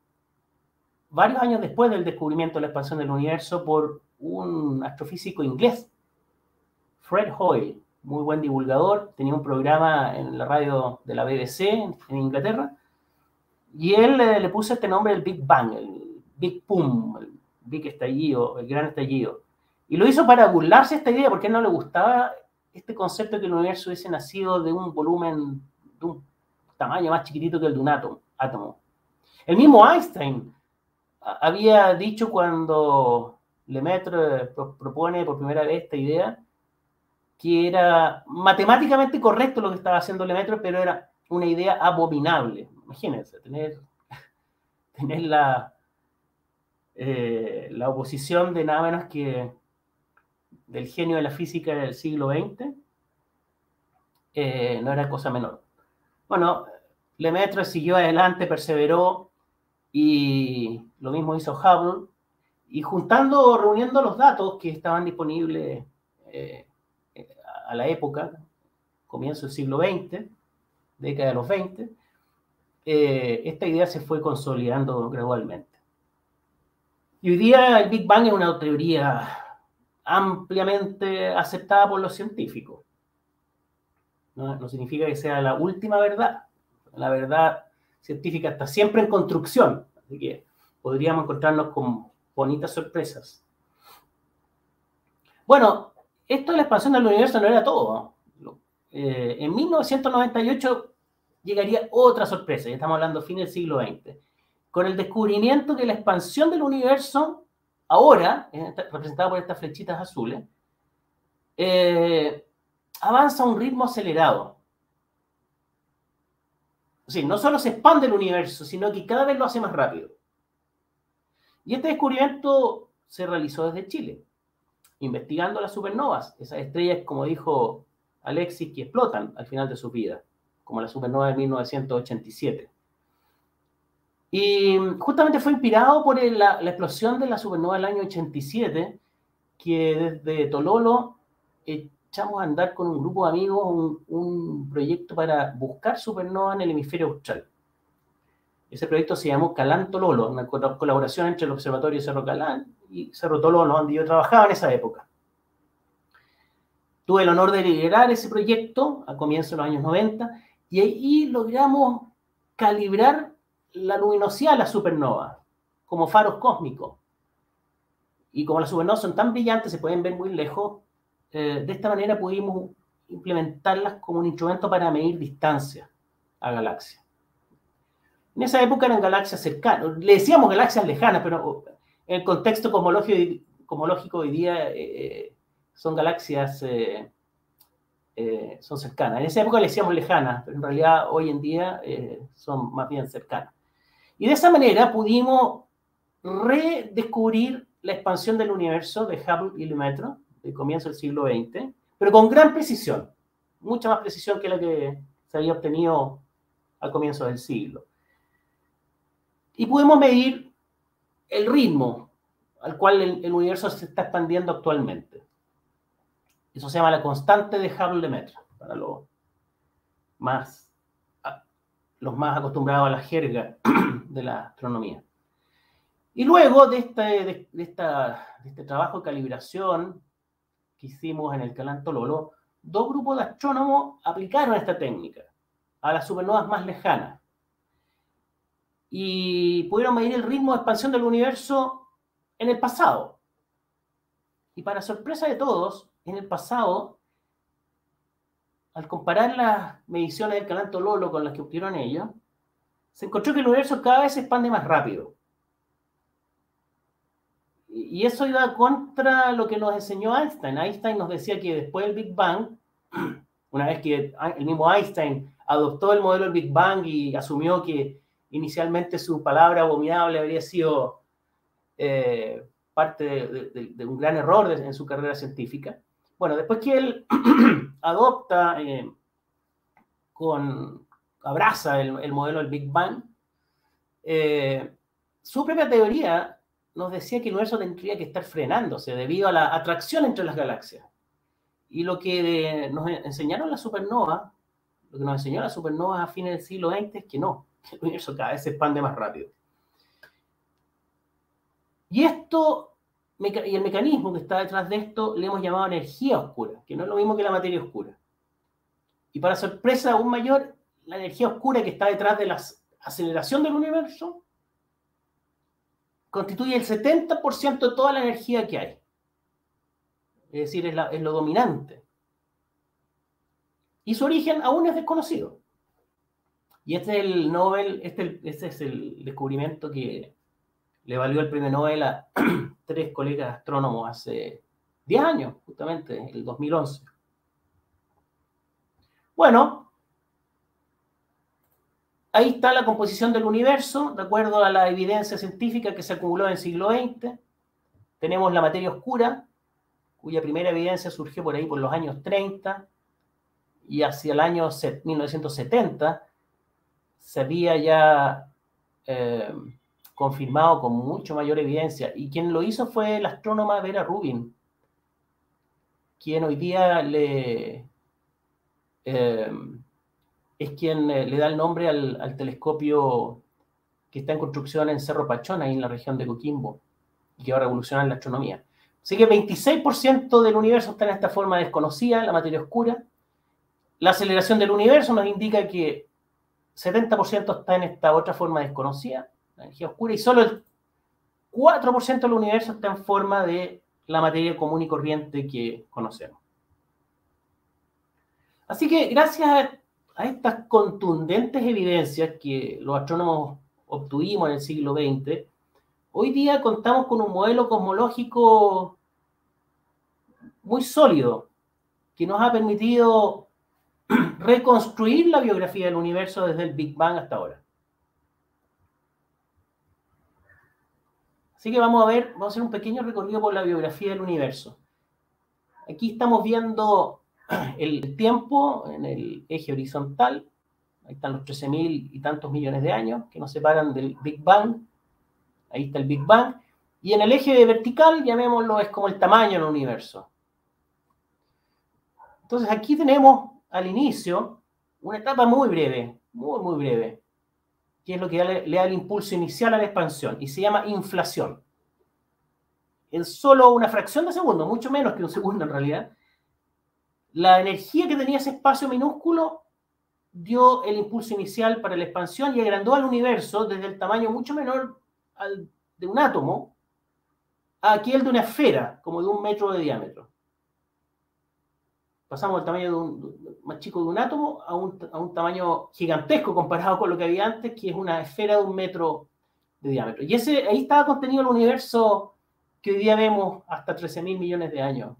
varios años después del descubrimiento de la expansión del universo por un astrofísico inglés, Fred Hoyle, muy buen divulgador, tenía un programa en la radio de la BBC en Inglaterra, y él le puso este nombre el Big Bang, el Big Boom, el Big estallido, el gran estallido. Y lo hizo para burlarse esta idea, porque no le gustaba este concepto de que el universo hubiese nacido de un volumen, de un tamaño más chiquitito que el de un átomo. El mismo Einstein había dicho cuando Lemaitre propone por primera vez esta idea, que era matemáticamente correcto lo que estaba haciendo Lemaitre, pero era una idea abominable. Imagínense, tener, [LAUGHS] tener la, eh, la oposición de nada menos que del genio de la física del siglo XX, eh, no era cosa menor. Bueno, Lemaitre siguió adelante, perseveró y lo mismo hizo Hubble, y juntando, reuniendo los datos que estaban disponibles eh, a la época, comienzo del siglo XX, década de los 20, eh, esta idea se fue consolidando gradualmente. Y hoy día el Big Bang es una teoría ampliamente aceptada por los científicos. No, significa que sea la última verdad. La verdad científica está siempre en construcción, así que podríamos encontrarnos con bonitas sorpresas. Bueno, esto de la expansión del universo no era todo. Eh, en 1998 llegaría otra sorpresa, ya estamos hablando fin del siglo XX, con el descubrimiento que la expansión del universo ahora, representada por estas flechitas azules, eh, avanza a un ritmo acelerado. No solo se expande el universo, sino que cada vez lo hace más rápido. Y este descubrimiento se realizó desde Chile, investigando las supernovas, esas estrellas, como dijo Alexis, que explotan al final de su vida, como la supernova de 1987. Y justamente fue inspirado por la, explosión de la supernova del año 87, que desde Tololo echamos a andar con un grupo de amigos un, proyecto para buscar supernova en el hemisferio austral. Ese proyecto se llamó Calán Tololo, una colaboración entre el Observatorio Cerro Calán y Cerro Tololo, donde yo trabajaba en esa época. Tuve el honor de liderar ese proyecto a comienzos de los años 90 y ahí logramos calibrar la luminosidad de la supernova como faros cósmicos. Y como las supernovas son tan brillantes, se pueden ver muy lejos, eh, de esta manera pudimos implementarlas como un instrumento para medir distancia a galaxias. En esa época eran galaxias cercanas, le decíamos galaxias lejanas, pero en el contexto cosmológico, hoy día eh, son galaxias, eh, son cercanas. En esa época le decíamos lejanas, pero en realidad hoy en día son más bien cercanas. Y de esa manera pudimos redescubrir la expansión del universo de Hubble y Lemaitre del comienzo del siglo XX, pero con gran precisión, mucha más precisión que la que se había obtenido al comienzo del siglo. Y pudimos medir el ritmo al cual el, universo se está expandiendo actualmente. Eso se llama la constante de Hubble-Lemaitre, para los más, los más acostumbrados a la jerga [CLEARS THROAT] de la astronomía. Y luego de este, de, este trabajo de calibración que hicimos en el Calanto Lolo, dos grupos de astrónomos aplicaron esta técnica a las supernovas más lejanas y pudieron medir el ritmo de expansión del universo en el pasado. Y para sorpresa de todos, en el pasado, al comparar las mediciones del Calanto Lolo con las que obtuvieron ellos, se encontró que el universo cada vez se expande más rápido. Y eso iba contra lo que nos enseñó Einstein. Einstein nos decía que después del Big Bang, [CLEARS THROAT] Una vez que el mismo Einstein adoptó el modelo del Big Bang y asumió que inicialmente su palabra abominable habría sido eh, parte de, un gran error en su carrera científica. Bueno, después que él [CLEARS THROAT] adopta, eh, con, abraza el, modelo del Big Bang, eh, su propia teoría nos decía que el universo tendría que estar frenándose debido a la atracción entre las galaxias. Y lo que nos enseñaron las supernovas, lo que nos enseñó las supernovas a fines del siglo XX es que no, el universo cada vez se expande más rápido. Y esto, y el mecanismo que está detrás de esto, le hemos llamado energía oscura, que no es lo mismo que la materia oscura. Y para sorpresa aún mayor, la energía oscura que está detrás de la aceleración del universo constituye el 70% de toda la energía que hay. Es decir, es, lo dominante. Y su origen aún es desconocido. Y este es el Nobel, este, este es el descubrimiento que le valió el premio Nobel a [CLEARS THROAT] tres colegas astrónomos hace 10 años, justamente, el 2011. Bueno, ahí está la composición del universo, de acuerdo a la evidencia científica que se acumuló en el siglo XX. Tenemos la materia oscura, cuya primera evidencia surgió por ahí por los años 30 y hacia el año 1970 se había ya eh, confirmado con mucho mayor evidencia. Y quien lo hizo fue la astrónoma Vera Rubin, quien hoy día le, eh, es quien eh, le da el nombre al, telescopio que está en construcción en Cerro Pachón, ahí en la región de Coquimbo, y que va a revolucionar la astronomía. Así que 26% del universo está en esta forma desconocida, la materia oscura. La aceleración del universo nos indica que 70% está en esta otra forma desconocida la energía oscura, y solo el 4% del universo está en forma de la materia común y corriente que conocemos. Así que gracias a, estas contundentes evidencias que los astrónomos obtuvimos en el siglo XX, hoy día contamos con un modelo cosmológico muy sólido que nos ha permitido [CLEARS THROAT] reconstruir la biografía del universo desde el Big Bang hasta ahora. Así que vamos a ver, vamos a hacer un pequeño recorrido por la biografía del universo. Aquí estamos viendo [CLEARS THROAT] el tiempo en el eje horizontal. Ahí están los 13.000 y tantos millones de años que nos separan del Big Bang. Ahí está el Big Bang. Y en el eje vertical, llamémoslo, es como el tamaño del universo. Entonces aquí tenemos al inicio una etapa muy breve, muy, muy breve, que es lo que le, da el impulso inicial a la expansión y se llama inflación. En solo una fracción de segundo, mucho menos que un segundo en realidad, la energía que tenía ese espacio minúsculo dio el impulso inicial para la expansión y agrandó al universo desde el tamaño mucho menor de un átomo a aquel de una esfera, como de un metro de diámetro. Pasamos del tamaño de un, más chico de un átomo a un, a un, tamaño gigantesco comparado con lo que había antes, que es una esfera de un metro de diámetro. Y ese, ahí estaba contenido el universo que hoy día vemos hasta 13 mil millones de años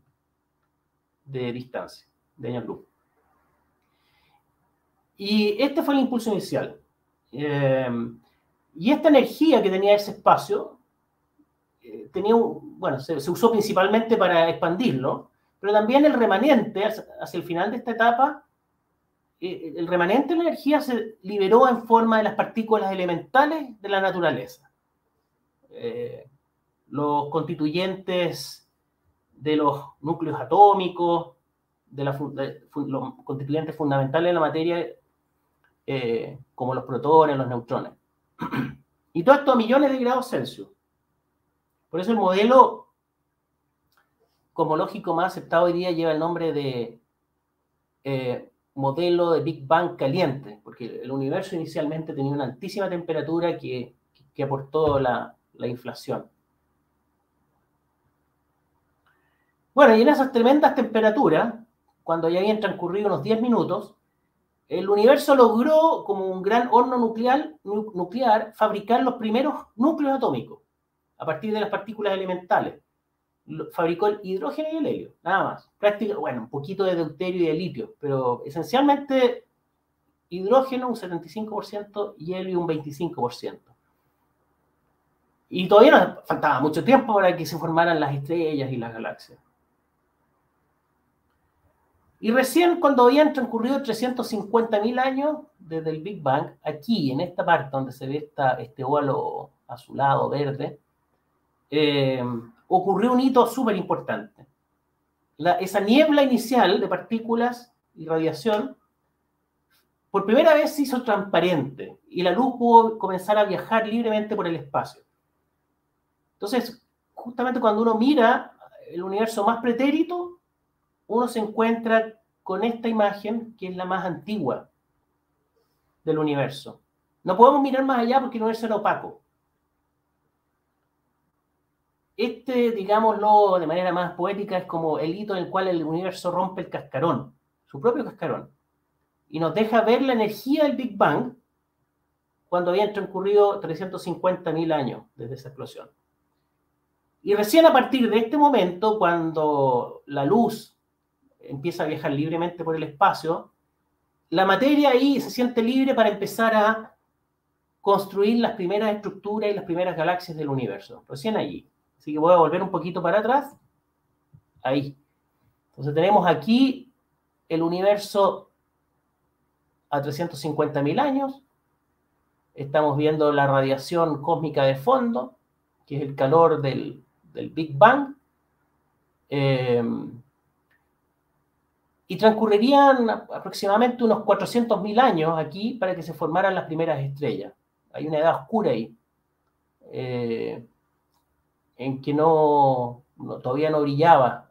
de distancia, de años luz. Y este fue el impulso inicial. Eh, y esta energía que tenía ese espacio, eh, tenía bueno, se, se usó principalmente para expandirlo, pero también el remanente, hacia el final de esta etapa, eh, el remanente de la energía se liberó en forma de las partículas elementales de la naturaleza. Eh, los constituyentes de los núcleos atómicos, de, los constituyentes fundamentales de la materia, eh, como los protones, los neutrones. [CLEARS THROAT] Y todo esto a millones de grados Celsius. Por eso el modelo cosmológico más aceptado hoy día lleva el nombre de eh, modelo de Big Bang caliente, porque el universo inicialmente tenía una altísima temperatura que, aportó la, la inflación. Bueno, y en esas tremendas temperaturas, cuando ya habían transcurrido unos 10 minutos, el universo logró, como un gran horno nuclear, nuclear, fabricar los primeros núcleos atómicos a partir de las partículas elementales fabricó el hidrógeno y el helio, nada más. Práctica, bueno, un poquito de deuterio y de litio, pero esencialmente hidrógeno un 75% y helio un 25%. Y todavía nos faltaba mucho tiempo para que se formaran las estrellas y las galaxias. Y recién cuando habían transcurrido 350.000 años desde el Big Bang, aquí en esta parte donde se ve esta, este óvalo azulado, verde, eh, ocurrió un hito súper importante. esa niebla inicial de partículas y radiación, por primera vez se hizo transparente y la luz pudo comenzar a viajar libremente por el espacio. Entonces, justamente cuando uno mira el universo más pretérito, uno se encuentra con esta imagen que es la más antigua del universo. No podemos mirar más allá porque el universo era opaco. Este, digámoslo de manera más poética, es como el hito en el cual el universo rompe el cascarón, su propio cascarón, y nos deja ver la energía del Big Bang cuando habían transcurrido 350.000 años desde esa explosión. Y recién a partir de este momento, cuando la luz empieza a viajar libremente por el espacio, la materia ahí se siente libre para empezar a construir las primeras estructuras y las primeras galaxias del universo. Recién allí. Así que voy a volver un poquito para atrás. Ahí. Entonces tenemos aquí el universo a 350.000 años. Estamos viendo la radiación cósmica de fondo, que es el calor del, Big Bang. Eh, y transcurrirían aproximadamente unos 400.000 años aquí para que se formaran las primeras estrellas. Hay una edad oscura ahí, eh, en que no, todavía no brillaba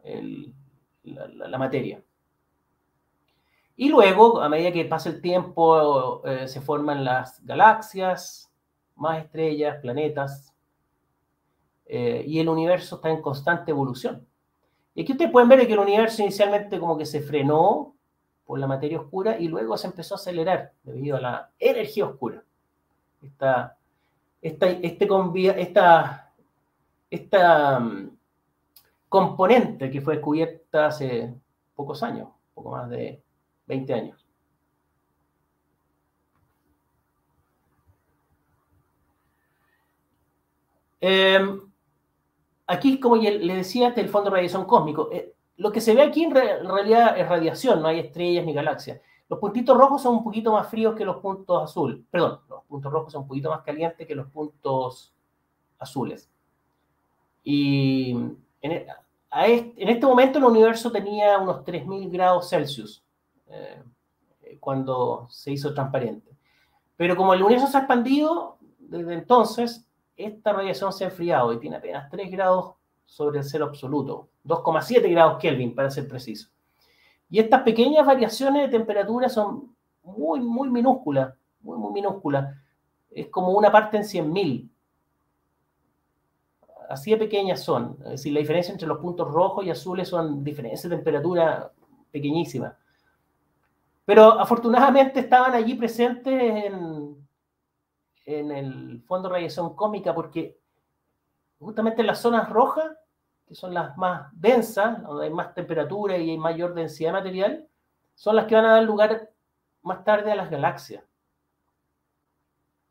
la, materia. Y luego, a medida que pasa el tiempo, eh, se forman las galaxias, más estrellas, planetas, eh, y el universo está en constante evolución. Y aquí ustedes pueden ver que el universo inicialmente como que se frenó por la materia oscura y luego se empezó a acelerar debido a la energía oscura. Esta, esta, este, esta, esta um, componente que fue descubierta hace pocos años, poco más de 20 años. Eh, aquí, como le decía, el fondo de radiación cósmico. Eh, lo que se ve aquí en, realidad es radiación, no hay estrellas ni galaxias. Los puntitos rojos son un poquito más fríos que los puntos azules. Perdón, los puntos rojos son un poquito más calientes que los puntos azules. Y en, e, este, momento el universo tenía unos 3.000 grados Celsius eh, cuando se hizo transparente. Pero como el universo se ha expandido desde entonces, esta radiación se ha enfriado y tiene apenas 3 grados sobre el cero absoluto, 2,7 grados Kelvin para ser preciso. Y estas pequeñas variaciones de temperatura son muy, muy minúsculas, muy, muy minúsculas. Es como una parte en 100.000. Así de pequeñas son. Es decir, la diferencia entre los puntos rojos y azules son diferencias de temperatura pequeñísimas. Pero afortunadamente estaban allí presentes en, el fondo de radiación cósmica porque justamente las zonas rojas, que son las más densas, donde hay más temperatura y hay mayor densidad de material, son las que van a dar lugar más tarde a las galaxias.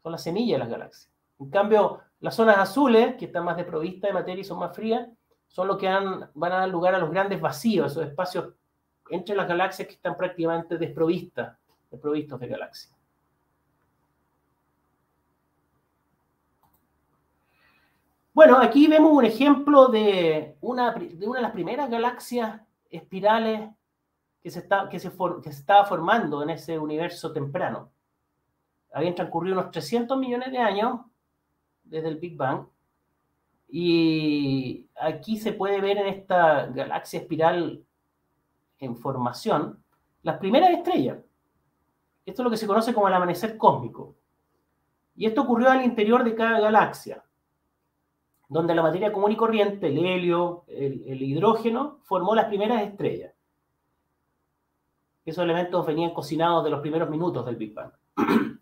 Son las semillas de las galaxias. En cambio, las zonas azules, que están más desprovistas de materia y son más frías, son lo que van, a dar lugar a los grandes vacíos, esos espacios entre las galaxias que están prácticamente desprovistas, desprovistos de galaxias. Bueno, aquí vemos un ejemplo de una, de una de las primeras galaxias espirales que se, está, que, se que se estaba formando en ese universo temprano. Habían transcurrido unos 300 millones de años desde el Big Bang. Y aquí se puede ver en esta galaxia espiral en formación las primeras estrellas. Esto es lo que se conoce como el amanecer cósmico. Y esto ocurrió al interior de cada galaxia donde la materia común y corriente, el helio, el, hidrógeno, formó las primeras estrellas. Esos elementos venían cocinados de los primeros minutos del Big Bang. [CLEARS THROAT]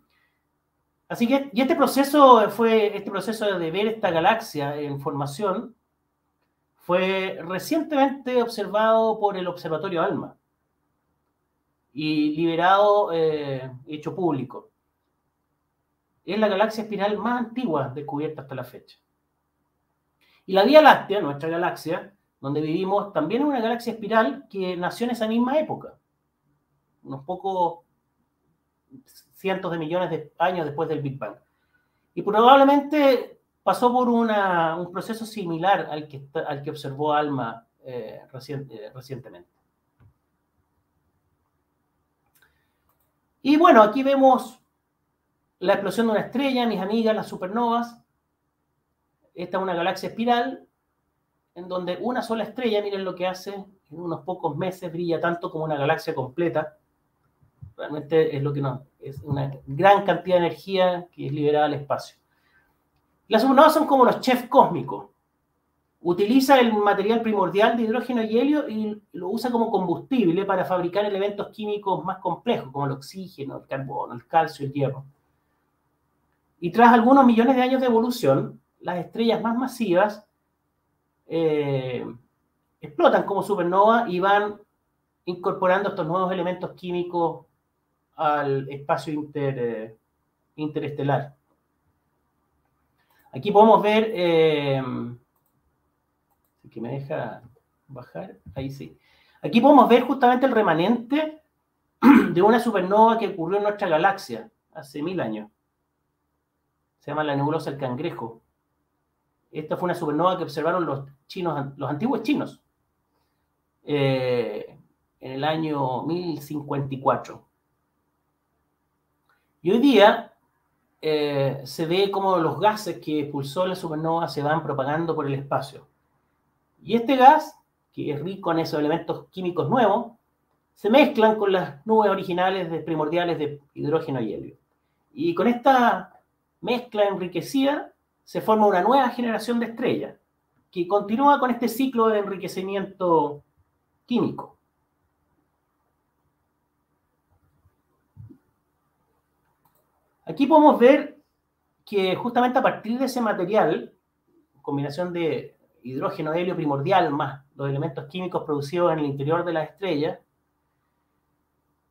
Así que, y este proceso fue, este proceso de ver esta galaxia en formación, fue recientemente observado por el Observatorio ALMA y liberado, eh, hecho público. Es la galaxia espiral más antigua descubierta hasta la fecha. Y la Vía Láctea, nuestra galaxia, donde vivimos, también es una galaxia espiral que nació en esa misma época, unos pocos cientos de millones de años después del Big Bang. Y probablemente pasó por un proceso similar al que, al que observó Alma eh, eh, recientemente. Y bueno, aquí vemos la explosión de una estrella, mis amigas, las supernovas. Esta es una galaxia espiral en donde una sola estrella, miren lo que hace, en unos pocos meses brilla tanto como una galaxia completa. Realmente es lo que no, es una gran cantidad de energía que es liberada al espacio. Las supernovas son como los chefs cósmicos. Utiliza el material primordial de hidrógeno y helio y lo usa como combustible para fabricar elementos químicos más complejos, como el oxígeno, el carbono, el calcio, el hierro. Y tras algunos millones de años de evolución, las estrellas más masivas eh, explotan como supernova y van incorporando estos nuevos elementos químicos al espacio inter, interestelar. Aquí podemos ver, eh, que me deja bajar, ahí sí. Aquí podemos ver justamente el remanente [CLEARS THROAT] de una supernova que ocurrió en nuestra galaxia hace mil años. Se llama la nebulosa del cangrejo. Esta fue una supernova que observaron los chinos, los antiguos chinos, eh, en el año 1054. Y hoy día eh, se ve como los gases que expulsó la supernova se van propagando por el espacio. Y este gas, que es rico en esos elementos químicos nuevos, se mezclan con las nubes originales de, primordiales de hidrógeno y helio. Y con esta mezcla enriquecida se forma una nueva generación de estrellas que continúa con este ciclo de enriquecimiento químico. Aquí podemos ver que justamente a partir de ese material, combinación de hidrógeno, helio primordial más los elementos químicos producidos en el interior de la estrella,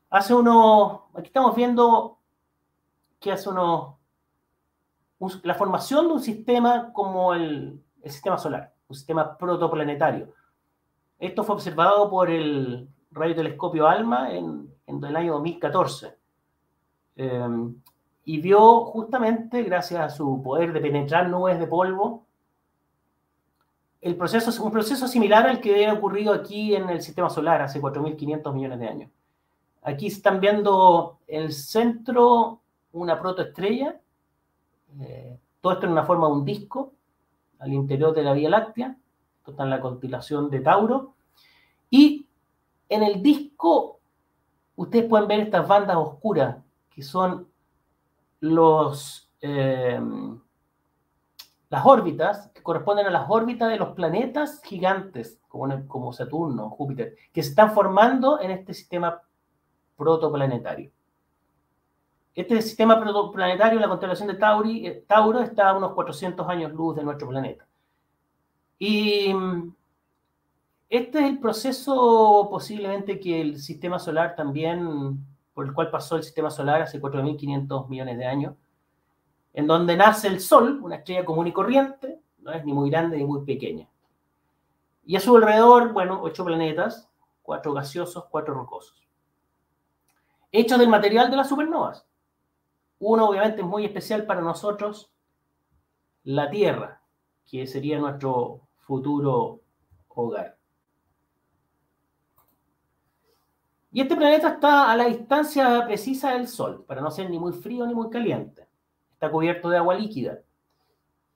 hace unos, aquí estamos viendo que hace unos, la formación de un sistema como el, sistema solar, un sistema protoplanetario. Esto fue observado por el radiotelescopio ALMA en, en el año 2014 y vio justamente, gracias a su poder de penetrar nubes de polvo, el proceso, un proceso similar al que había ocurrido aquí en el sistema solar hace 4.500 millones de años. Aquí están viendo el centro una protoestrella, eh, todo esto en una forma de un disco al interior de la Vía Láctea, esto está en la constelación de Tauro, y en el disco ustedes pueden ver estas bandas oscuras que son eh, las órbitas que corresponden a las órbitas de los planetas gigantes, como, como Saturno, Júpiter, que se están formando en este sistema protoplanetario. Este sistema protoplanetario, la constelación de Tauri, eh, Tauro, está a unos 400 años luz de nuestro planeta. Y mm, este es el proceso posiblemente que el sistema solar también por el cual pasó el sistema solar hace 4.500 millones de años, en donde nace el Sol, una estrella común y corriente, no es ni muy grande ni muy pequeña. Y a su alrededor, bueno, ocho planetas, cuatro gaseosos, cuatro rocosos. Hechos del material de las supernovas. Uno, obviamente, es muy especial para nosotros, la Tierra, que sería nuestro futuro hogar. Y este planeta está a la distancia precisa del Sol, para no ser ni muy frío ni muy caliente. Está cubierto de agua líquida.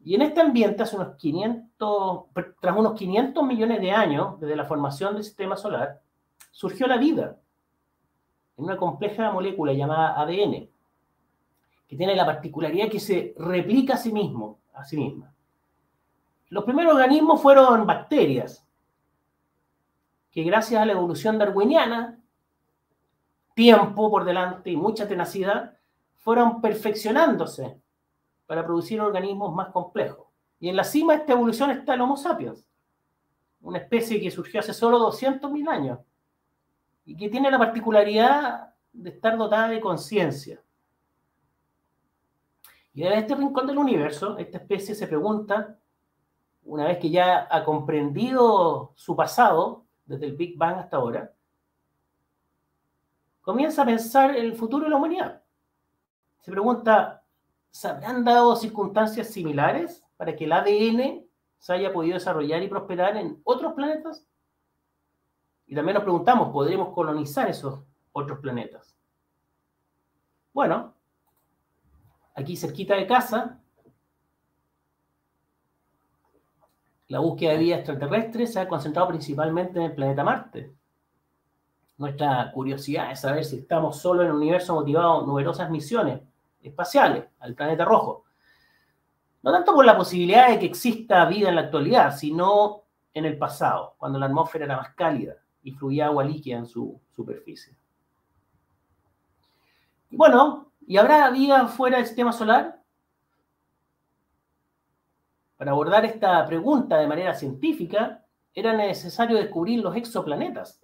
Y en este ambiente, hace unos 500, tras unos 500 millones de años desde la formación del sistema solar, surgió la vida en una compleja molécula llamada ADN, que tiene la particularidad que se replica a sí mismo, a sí misma. Los primeros organismos fueron bacterias, que gracias a la evolución darwiniana tiempo por delante y mucha tenacidad, fueron perfeccionándose para producir organismos más complejos. Y en la cima de esta evolución está el Homo sapiens, una especie que surgió hace solo 200.000 años y que tiene la particularidad de estar dotada de conciencia. Y en este rincón del universo, esta especie se pregunta, una vez que ya ha comprendido su pasado, desde el Big Bang hasta ahora, comienza a pensar en el futuro de la humanidad. Se pregunta, ¿se habrán dado circunstancias similares para que el ADN se haya podido desarrollar y prosperar en otros planetas? Y también nos preguntamos, ¿podremos colonizar esos otros planetas? Bueno, aquí cerquita de casa, la búsqueda de vida extraterrestre se ha concentrado principalmente en el planeta Marte. Nuestra curiosidad es saber si estamos solo en el universo motivado numerosas misiones espaciales al planeta rojo. No tanto por la posibilidad de que exista vida en la actualidad, sino en el pasado, cuando la atmósfera era más cálida y fluía agua líquida en su superficie. Y bueno, ¿y habrá vida fuera del sistema solar? Para abordar esta pregunta de manera científica, era necesario descubrir los exoplanetas.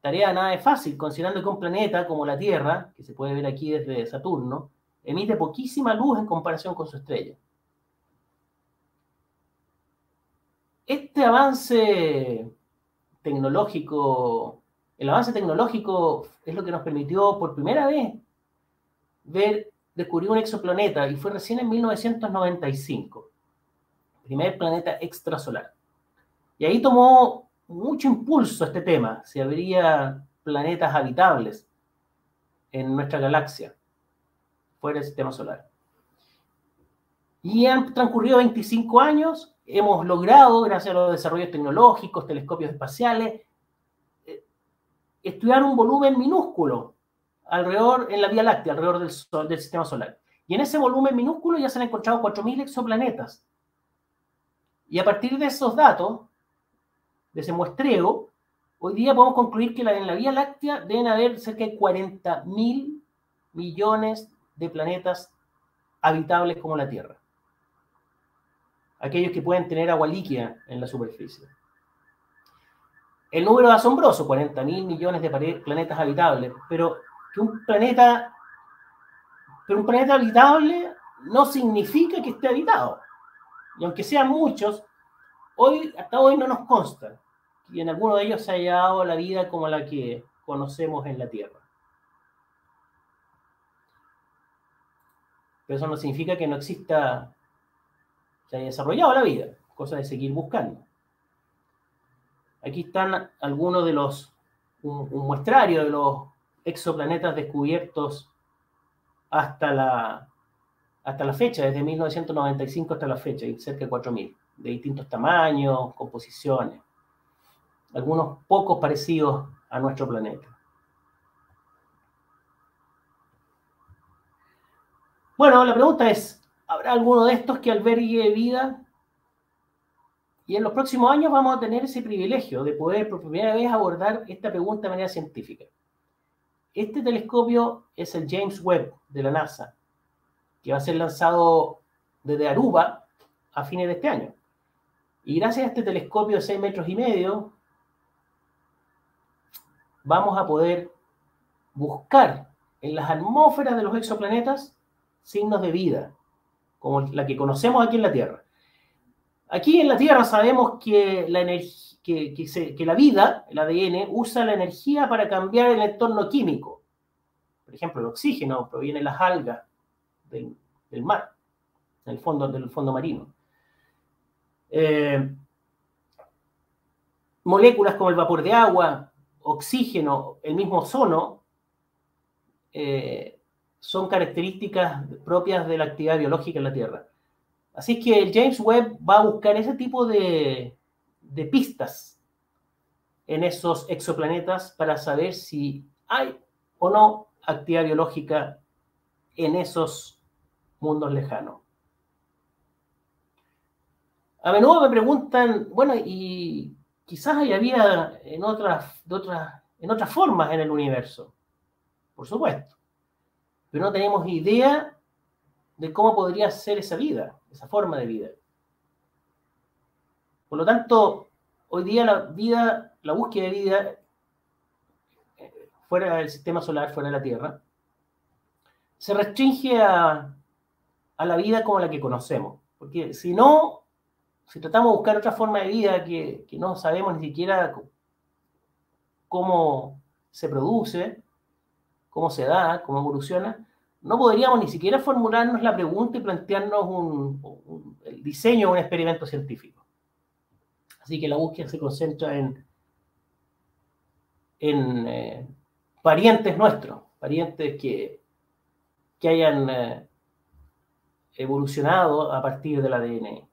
Tarea nada de fácil, considerando que un planeta como la Tierra, que se puede ver aquí desde Saturno, emite poquísima luz en comparación con su estrella. Este avance tecnológico, el avance tecnológico es lo que nos permitió por primera vez ver, descubrir un exoplaneta y fue recién en 1995 primer planeta extrasolar. Y ahí tomó mucho impulso este tema, si habría planetas habitables en nuestra galaxia, fuera del sistema solar. Y han transcurrido 25 años, hemos logrado, gracias a los desarrollos tecnológicos, telescopios espaciales, eh, estudiar un volumen minúsculo alrededor en la Vía Láctea, alrededor del, sol, del sistema solar. Y en ese volumen minúsculo ya se han encontrado 4.000 exoplanetas y a partir de esos datos, de ese muestreo, hoy día podemos concluir que en la Vía Láctea deben haber cerca de 40 mil millones de planetas habitables como la Tierra. Aquellos que pueden tener agua líquida en la superficie. El número es asombroso, 40 mil millones de planetas habitables, pero que un planeta, pero un planeta habitable no significa que esté habitado y aunque sean muchos, hoy, hasta hoy no nos consta que en alguno de ellos se haya dado la vida como la que conocemos en la Tierra. Pero eso no significa que no exista, se haya desarrollado la vida, cosa de seguir buscando. Aquí están algunos de los, un muestrario de los exoplanetas descubiertos hasta la hasta la fecha, desde 1995 hasta la fecha, hay cerca de 4.000, de distintos tamaños, composiciones, algunos pocos parecidos a nuestro planeta. Bueno, la pregunta es, ¿habrá alguno de estos que albergue vida? Y en los próximos años vamos a tener ese privilegio de poder por primera vez abordar esta pregunta de manera científica. Este telescopio es el James Webb de la NASA, que va a ser lanzado desde Aruba a fines de este año. Y gracias a este telescopio de 6 metros y medio, vamos a poder buscar en las atmósferas de los exoplanetas signos de vida, como la que conocemos aquí en la Tierra. Aquí en la Tierra sabemos que la, la vida, el ADN, usa la energía para cambiar el entorno químico. Por ejemplo, el oxígeno proviene de las algas, del, mar, del fondo, del fondo marino. Eh, moléculas como el vapor de agua, oxígeno, el mismo ozono, eh, son características propias de la actividad biológica en la Tierra. Así que el James Webb va a buscar ese tipo de, de pistas en esos exoplanetas para saber si hay o no actividad biológica en esos mundos lejanos. A menudo me preguntan, bueno, y quizás hay vida en otras, otras, en otras formas en el universo. Por supuesto. Pero no tenemos idea de cómo podría ser esa vida, esa forma de vida. Por lo tanto, hoy día la vida, la búsqueda de vida fuera del sistema solar, fuera de la Tierra, se restringe a, a la vida como la que conocemos. Porque si no, si tratamos de buscar otra forma de vida que, no sabemos ni siquiera cómo se produce, cómo se da, cómo evoluciona, no podríamos ni siquiera formularnos la pregunta y plantearnos un, el diseño de un experimento científico. Así que la búsqueda se concentra en, en eh, parientes nuestros, parientes que, que hayan eh, evolucionado a partir del ADN.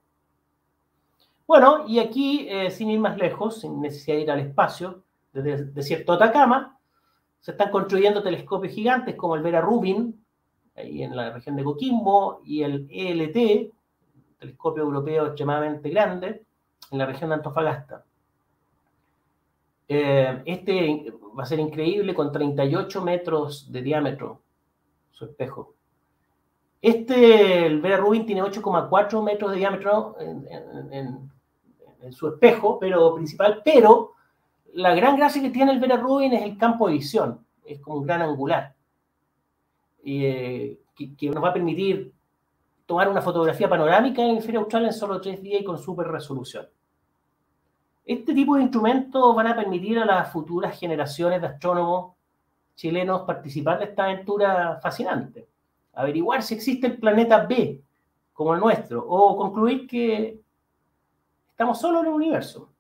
Bueno, y aquí, eh, sin ir más lejos, sin necesidad de ir al espacio, desde el desierto de Atacama, se están construyendo telescopios gigantes como el Vera Rubin, ahí en la región de Coquimbo, y el ELT, telescopio europeo extremadamente grande, en la región de Antofagasta. Eh, este va a ser increíble con 38 metros de diámetro, su espejo. Este, el Vera Rubin, tiene 8,4 metros de diámetro en, su espejo pero principal, pero la gran gracia que tiene el Vera Rubin es el campo de visión, es como un gran angular. Eh, que, nos va a permitir tomar una fotografía panorámica en el hemisferio austral en solo tres días y con super resolución. Este tipo de instrumentos van a permitir a las futuras generaciones de astrónomos chilenos participar de esta aventura fascinante. Averiguar si existe el planeta B como el nuestro o concluir que estamos solos en el universo.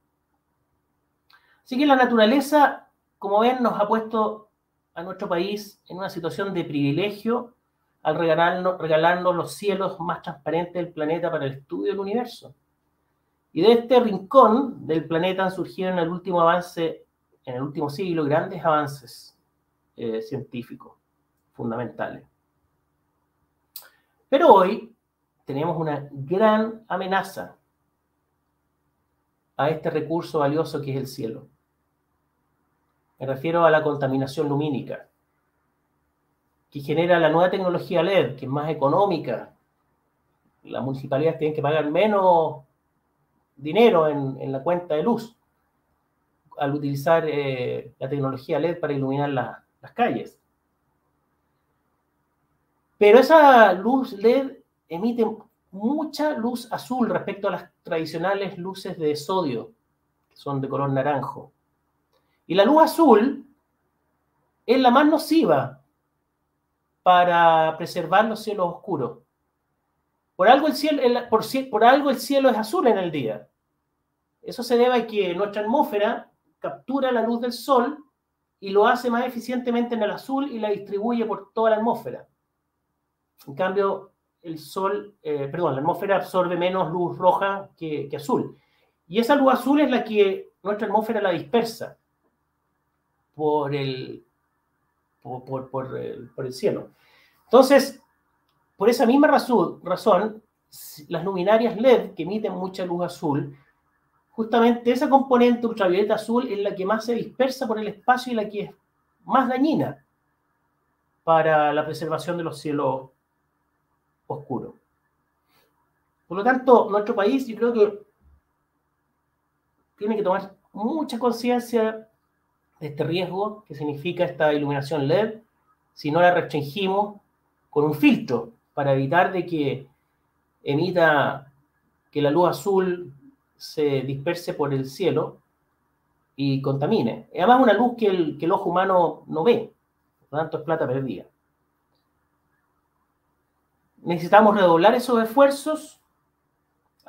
Así que la naturaleza, como ven, nos ha puesto a nuestro país en una situación de privilegio al regalarnos, regalarnos los cielos más transparentes del planeta para el estudio del universo. Y de este rincón del planeta han surgido en el último avance, en el último siglo, grandes avances eh, científicos fundamentales. Pero hoy tenemos una gran amenaza a este recurso valioso que es el cielo. Me refiero a la contaminación lumínica, que genera la nueva tecnología LED, que es más económica. Las municipalidades tienen que pagar menos dinero en, la cuenta de luz al utilizar eh, la tecnología LED para iluminar las calles. Pero esa luz LED emite mucha luz azul respecto a las tradicionales luces de sodio, que son de color naranjo. Y la luz azul es la más nociva para preservar los cielos oscuros. Por algo el cielo, por, por algo el cielo es azul en el día. Eso se debe a que nuestra atmósfera captura la luz del sol y lo hace más eficientemente en el azul y la distribuye por toda la atmósfera. En cambio, el sol, eh, perdón, la atmósfera absorbe menos luz roja que, azul. Y esa luz azul es la que nuestra atmósfera la dispersa por el, por, el, cielo. Entonces, por esa misma razón, razón, las luminarias LED que emiten mucha luz azul, justamente esa componente ultravioleta azul es la que más se dispersa por el espacio y la que es más dañina para la preservación de los cielos oscuros. Por lo tanto, nuestro país yo creo que tiene que tomar mucha conciencia de este riesgo que significa esta iluminación LED si no la restringimos con un filtro para evitar de que emita que la luz azul se disperse por el cielo y contamine. Además, una luz que el, que el ojo humano no ve, por lo tanto es plata perdida. Necesitamos redoblar esos esfuerzos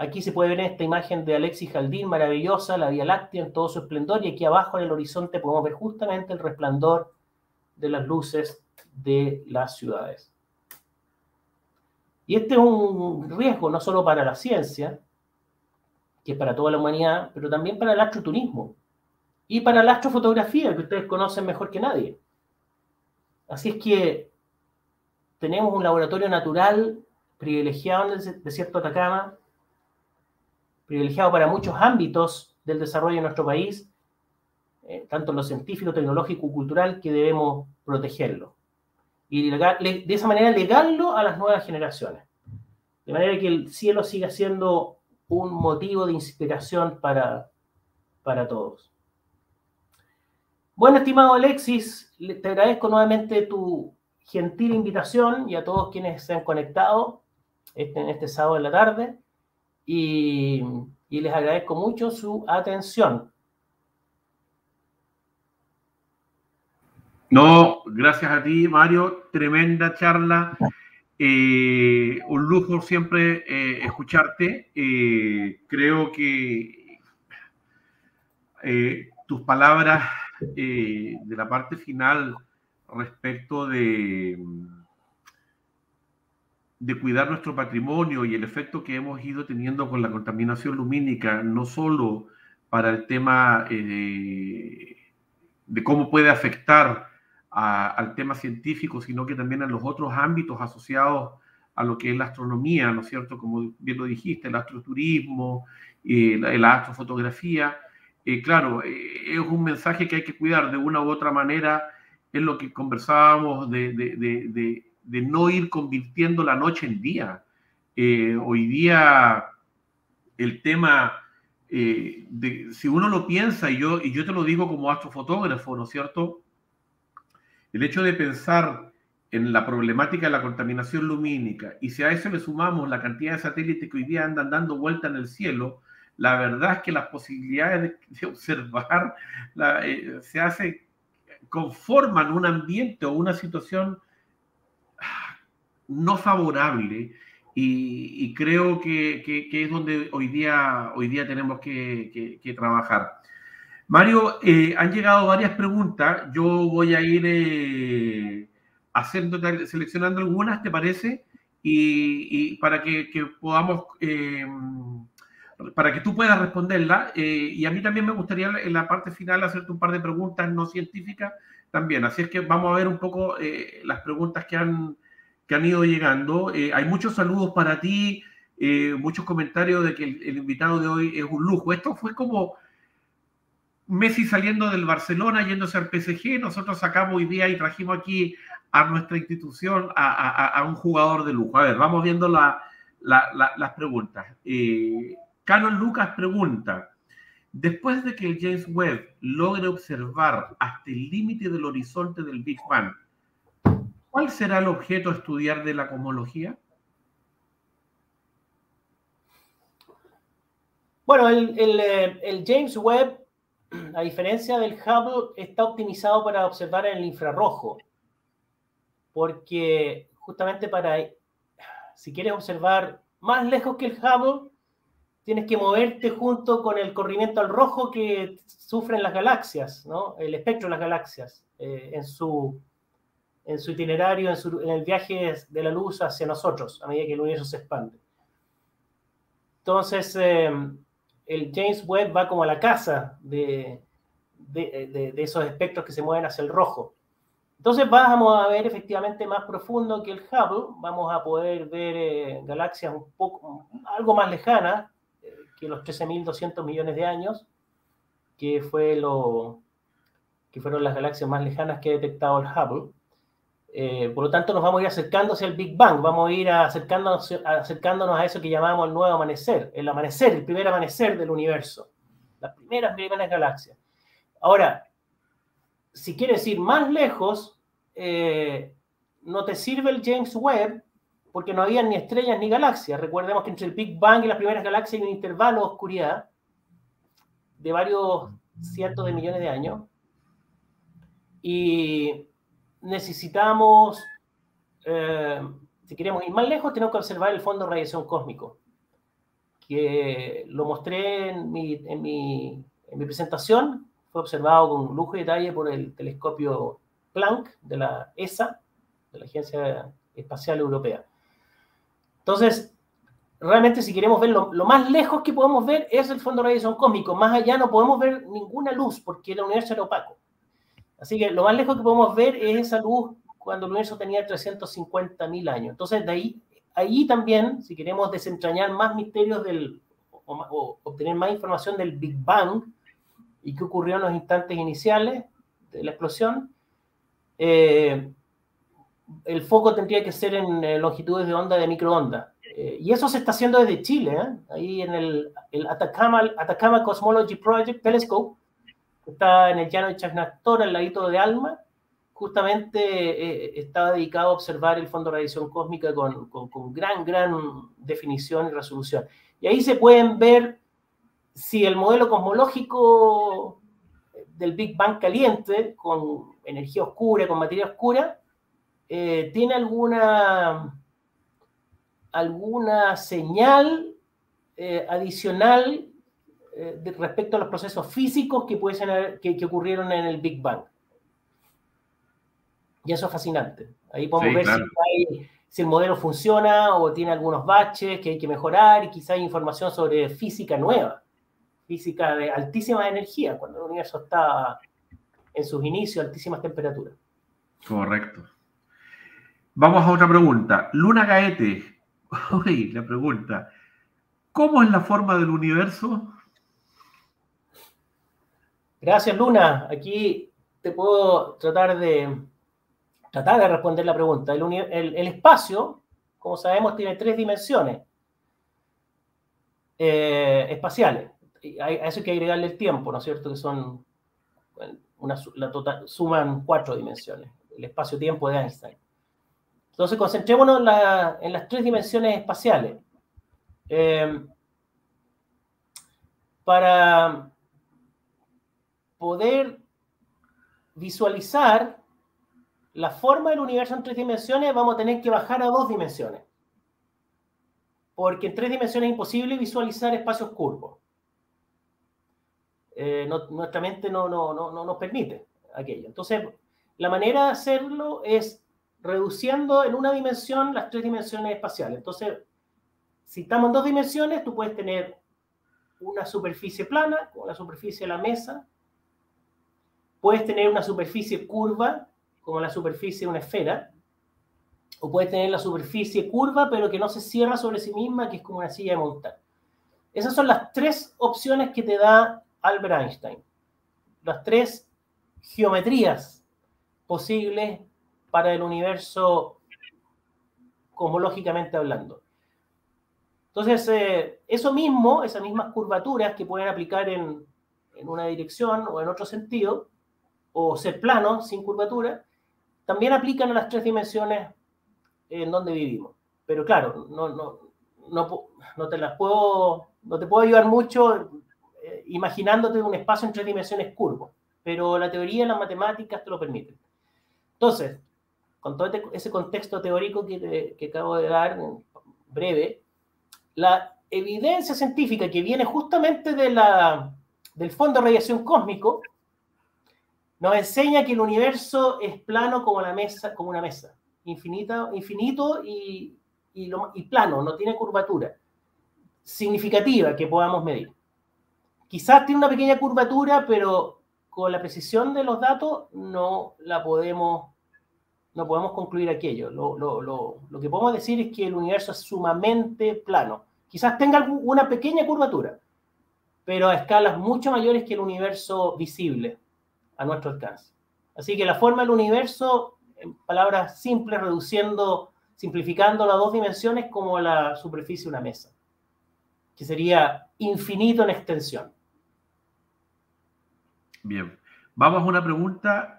Aquí se puede ver esta imagen de Alexis Jaldín, maravillosa, la Vía Láctea en todo su esplendor, y aquí abajo en el horizonte podemos ver justamente el resplandor de las luces de las ciudades. Y este es un riesgo no solo para la ciencia, que es para toda la humanidad, pero también para el astroturismo y para la astrofotografía, que ustedes conocen mejor que nadie. Así es que tenemos un laboratorio natural privilegiado en el desierto de Atacama, privilegiado para muchos ámbitos del desarrollo de nuestro país, eh, tanto en lo científico, tecnológico cultural, que debemos protegerlo. Y de esa manera legarlo a las nuevas generaciones. De manera que el cielo siga siendo un motivo de inspiración para, para todos. Bueno, estimado Alexis, te agradezco nuevamente tu gentil invitación y a todos quienes se han conectado este, en este sábado de la tarde y, les agradezco mucho su atención. No, gracias a ti, Mario. Tremenda charla. Eh, un lujo siempre eh, escucharte. Eh, creo que tus palabras de la parte final respecto de, de cuidar nuestro patrimonio y el efecto que hemos ido teniendo con la contaminación lumínica, no solo para el tema de cómo puede afectar al tema científico, sino que también a los otros ámbitos asociados a lo que es la astronomía, ¿no es cierto? Como bien lo dijiste, el astroturismo, eh, la, astrofotografía. Eh, claro, eh, es un mensaje que hay que cuidar de una u otra manera, es lo que conversábamos de, de, de, de no ir convirtiendo la noche en día. hoy día el tema, si uno lo piensa, y yo, y yo te lo digo como astrofotógrafo, ¿no es cierto? El hecho de pensar en la problemática de la contaminación lumínica y si a eso le sumamos la cantidad de satélites que hoy día andan dando vuelta en el cielo, la verdad es que las posibilidades de, observar eh, se hace, conforman un ambiente o una situación ah, no favorable y, creo que, es donde hoy día, hoy día tenemos que trabajar. Mario, eh, han llegado varias preguntas. Yo voy a ir eh, haciendo, seleccionando algunas, ¿te parece? Y, para que, podamos, eh, para que tú puedas responderla. y a mí también me gustaría en la parte final hacerte un par de preguntas no científicas también. Así es que vamos a ver un poco las preguntas que han, que han ido llegando. hay muchos saludos para ti, muchos comentarios de que el invitado de hoy es un lujo. Esto fue como Messi saliendo del Barcelona, yéndose al PSG, nosotros sacamos hoy día y trajimos aquí a nuestra institución a, un jugador de lujo. A ver, vamos viendo las preguntas. Canon Lucas pregunta, después de que el James Webb logre observar hasta el límite del horizonte del Big Bang, ¿cuál será el objeto a estudiar de la cosmología? Bueno, el eh, James Webb [CLEARS THROAT] a diferencia del Hubble, está optimizado para observar el infrarrojo, porque justamente para, si quieres observar más lejos que el Hubble, tienes que moverte junto con el corrimiento al rojo que sufren las galaxias, ¿no? el espectro de las galaxias, eh, en, su, itinerario, en, el viaje de la luz hacia nosotros, a medida que el universo se expande. Entonces, eh, el James Webb va como a la casa de, esos espectros que se mueven hacia el rojo. Entonces vamos a ver efectivamente más profundo que el Hubble, vamos a poder ver eh, galaxias algo más lejanas que los 13.200 millones de años, que, fue lo, que fueron las galaxias más lejanas que ha detectado el Hubble. Eh, por lo tanto, nos vamos a ir acercándose al Big Bang, vamos a ir acercándonos, acercándonos a eso que llamamos el nuevo amanecer, el amanecer, el primer amanecer del universo, las primeras primeras galaxias. Ahora, si quieres ir más lejos, eh, no te sirve el James Webb porque no había ni estrellas ni galaxias. Recordemos que entre el Big Bang y las primeras galaxias hay un intervalo de oscuridad de varios cientos de millones de años. Y necesitamos, eh, si queremos ir más lejos, tenemos que observar el fondo de radiación cósmico, que lo mostré en mi, en mi, en mi presentación, fue observado con lujo y detalle por el telescopio Planck de la ESA, de la Agencia Espacial Europea. Entonces, realmente si queremos ver lo, más lejos que podemos ver es el fondo de radiación cósmico. Más allá no podemos ver ninguna luz porque el universo era opaco. Así que lo más lejos que podemos ver es esa luz cuando el universo tenía 350.000 años. Entonces, de ahí, ahí también, si queremos desentrañar más misterios del, o, obtener más información del Big Bang y qué ocurrió en los instantes iniciales de la explosión, eh, el foco tendría que ser en eh, longitudes de onda de microondas. Eh, y eso se está haciendo desde Chile, ¿eh? ahí en el, Atacama, Cosmology Project Telescope, que está en el llano de Chagnactor, al ladito de Alma, justamente eh, estaba dedicado a observar el fondo de radiación cósmica con, con, con, gran, gran definición y resolución. Y ahí se pueden ver si el modelo cosmológico del Big Bang caliente, con energía oscura, con materia oscura, tiene alguna alguna señal eh, adicional eh, respecto a los procesos físicos que, pueden, que, que, ocurrieron en el Big Bang. Y eso es fascinante. Ahí podemos ver si, si, el modelo funciona o tiene algunos baches que hay que mejorar y quizá hay información sobre física nueva, física de altísima energía, cuando el universo está en sus inicios, altísimas temperaturas. Correcto. Vamos a otra pregunta. Luna Gaete, [LAUGHS] Uy, la pregunta, ¿cómo es la forma del universo? Gracias, Luna. Aquí te puedo tratar de, tratar de responder la pregunta. El, espacio, como sabemos, tiene tres dimensiones eh, espaciales. A eso hay que agregarle el tiempo, ¿no es cierto? Que son, una, la total, suman cuatro dimensiones. El espacio-tiempo de Einstein. Entonces, concentrémonos en, las tres dimensiones espaciales. Eh, para poder visualizar la forma del universo en tres dimensiones, vamos a tener que bajar a dos dimensiones. Porque en tres dimensiones es imposible visualizar espacios curvos. Eh, nuestra mente no, no, no nos permite aquello. Entonces, la manera de hacerlo es reduciendo en una dimensión las tres dimensiones espaciales. Entonces, si estamos en dos dimensiones, tú puedes tener una superficie plana, como la superficie de la mesa. Puedes tener una superficie curva, como la superficie de una esfera. O puedes tener la superficie curva, pero que no se cierra sobre sí misma, que es como una silla de montar. Esas son las tres opciones que te da Albert Einstein. Las tres geometrías posibles para el universo cosmológicamente hablando. Entonces, eh, eso mismo, esas mismas curvaturas que pueden aplicar en, en, una dirección o en otro sentido, o ser planos sin curvatura, también aplican a las tres dimensiones en donde vivimos. Pero claro, no, no, no, no te las puedo, no te puedo ayudar mucho eh, imaginándote un espacio en tres dimensiones curvo, pero la teoría y las matemáticas te lo permiten. Entonces, con todo este, ese contexto teórico que, que acabo de dar breve, la evidencia científica que viene justamente de del fondo de radiación cósmico nos enseña que el universo es plano como, una mesa, infinito, y, y plano, no tiene curvatura significativa que podamos medir. Quizás tiene una pequeña curvatura, pero con la precisión de los datos no la podemos no podemos concluir aquello. Lo, que podemos decir es que el universo es sumamente plano. Quizás tenga una pequeña curvatura, pero a escalas mucho mayores que el universo visible a nuestro alcance. Así que la forma del universo, en palabras simples, reduciendo, simplificando las dos dimensiones como la superficie de una mesa, que sería infinito en extensión. Bien, vamos a una pregunta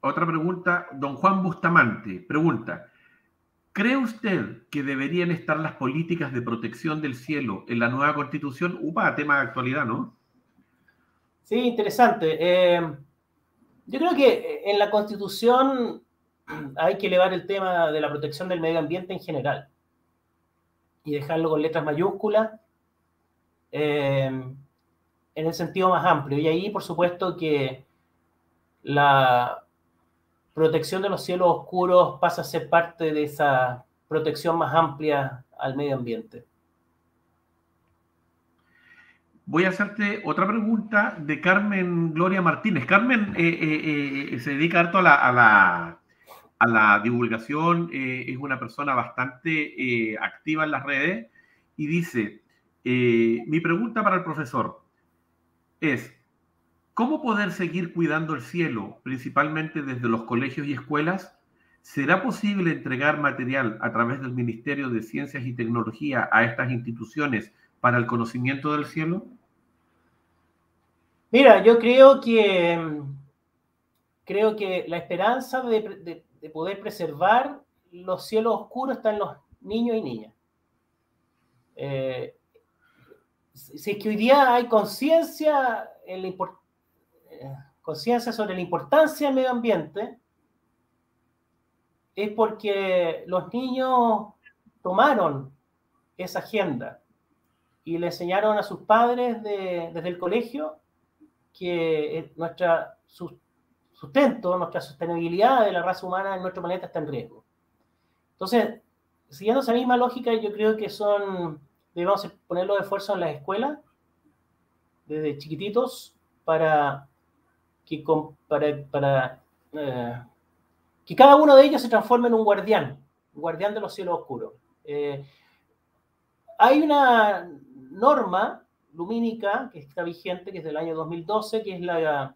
otra pregunta, don Juan Bustamante pregunta, ¿cree usted que deberían estar las políticas de protección del cielo en la nueva constitución? Upa, tema de actualidad, ¿no? Sí, interesante. Eh, yo creo que en la constitución hay que elevar el tema de la protección del medio ambiente en general y dejarlo con letras mayúsculas eh, en el sentido más amplio. Y ahí, por supuesto, que la protección de los cielos oscuros pasa a ser parte de esa protección más amplia al medio ambiente. Voy a hacerte otra pregunta de Carmen Gloria Martínez. Carmen eh, eh, eh, se dedica harto a la, a la, divulgación, es una persona bastante activa en las redes y dice, mi pregunta para el profesor es, ¿Cómo poder seguir cuidando el cielo, principalmente desde los colegios y escuelas, ¿será posible entregar material a través del Ministerio de Ciencias y Tecnología a estas instituciones para el conocimiento del cielo? Mira, yo creo que creo que la esperanza de, poder preservar los cielos oscuros está en los niños y niñas. Eh, si es que hoy día hay conciencia conciencia sobre la importancia del medio ambiente, es porque los niños tomaron esa agenda y le enseñaron a sus padres desde el colegio que eh, nuestra sustento, nuestra sostenibilidad de la raza humana en nuestro planeta está en riesgo. Entonces, siguiendo esa misma lógica, yo creo que son, debemos poner los esfuerzos en las escuelas, desde chiquititos, para eh, que cada uno de ellos se transforme en un guardián, un guardián de los cielos oscuros. Eh, hay una norma lumínica que está vigente, que es del año 2012, que es la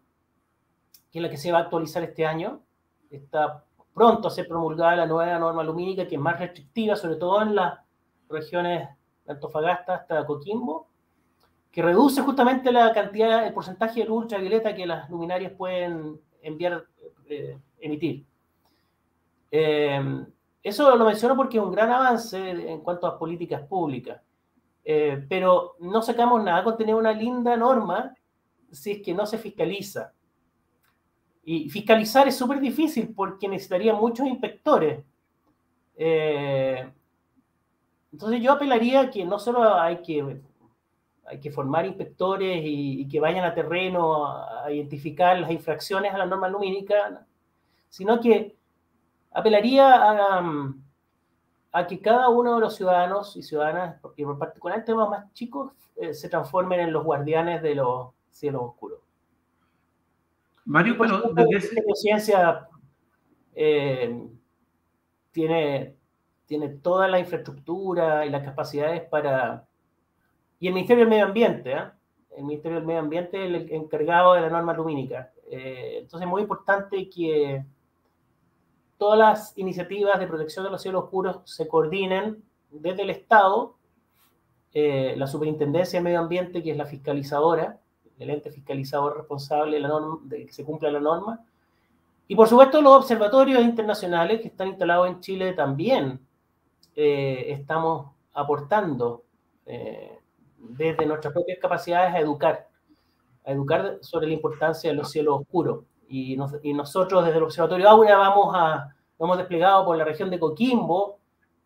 que, es la que se va a actualizar este año. Está pronto a ser promulgada la nueva norma lumínica, que es más restrictiva, sobre todo en las regiones de Antofagasta hasta Coquimbo, que reduce justamente la cantidad, el porcentaje de luz ultravioleta que las luminarias pueden enviar, eh, emitir. Eh, eso lo menciono porque es un gran avance en cuanto a políticas públicas. Eh, pero no sacamos nada con tener una linda norma si es que no se fiscaliza. Y fiscalizar es súper difícil porque necesitaría muchos inspectores. Eh, entonces yo apelaría que no solo hay que, hay que formar inspectores y, que vayan a terreno a, identificar las infracciones a la norma lumínica, sino que apelaría a, a que cada uno de los ciudadanos y ciudadanas, porque en particular temas más chicos, eh, se transformen en los guardianes de los cielos oscuros. Mario, pero desde La ciencia eh, tiene, tiene toda la infraestructura y las capacidades para... Y el Ministerio del Medio Ambiente, ¿eh? el Ministerio del Medio Ambiente es el encargado de la norma lumínica. entonces es muy importante que todas las iniciativas de protección de los cielos oscuros se coordinen desde el Estado, eh, la Superintendencia de Medio Ambiente, que es la fiscalizadora, el ente fiscalizador responsable de, la norma, de que se cumpla la norma, y por supuesto los observatorios internacionales que están instalados en Chile también eh, estamos aportando eh, desde nuestras propias capacidades a educar, a educar sobre la importancia de los cielos oscuros. Y, nosotros desde el Observatorio Aura vamos a, hemos desplegado por la región de Coquimbo,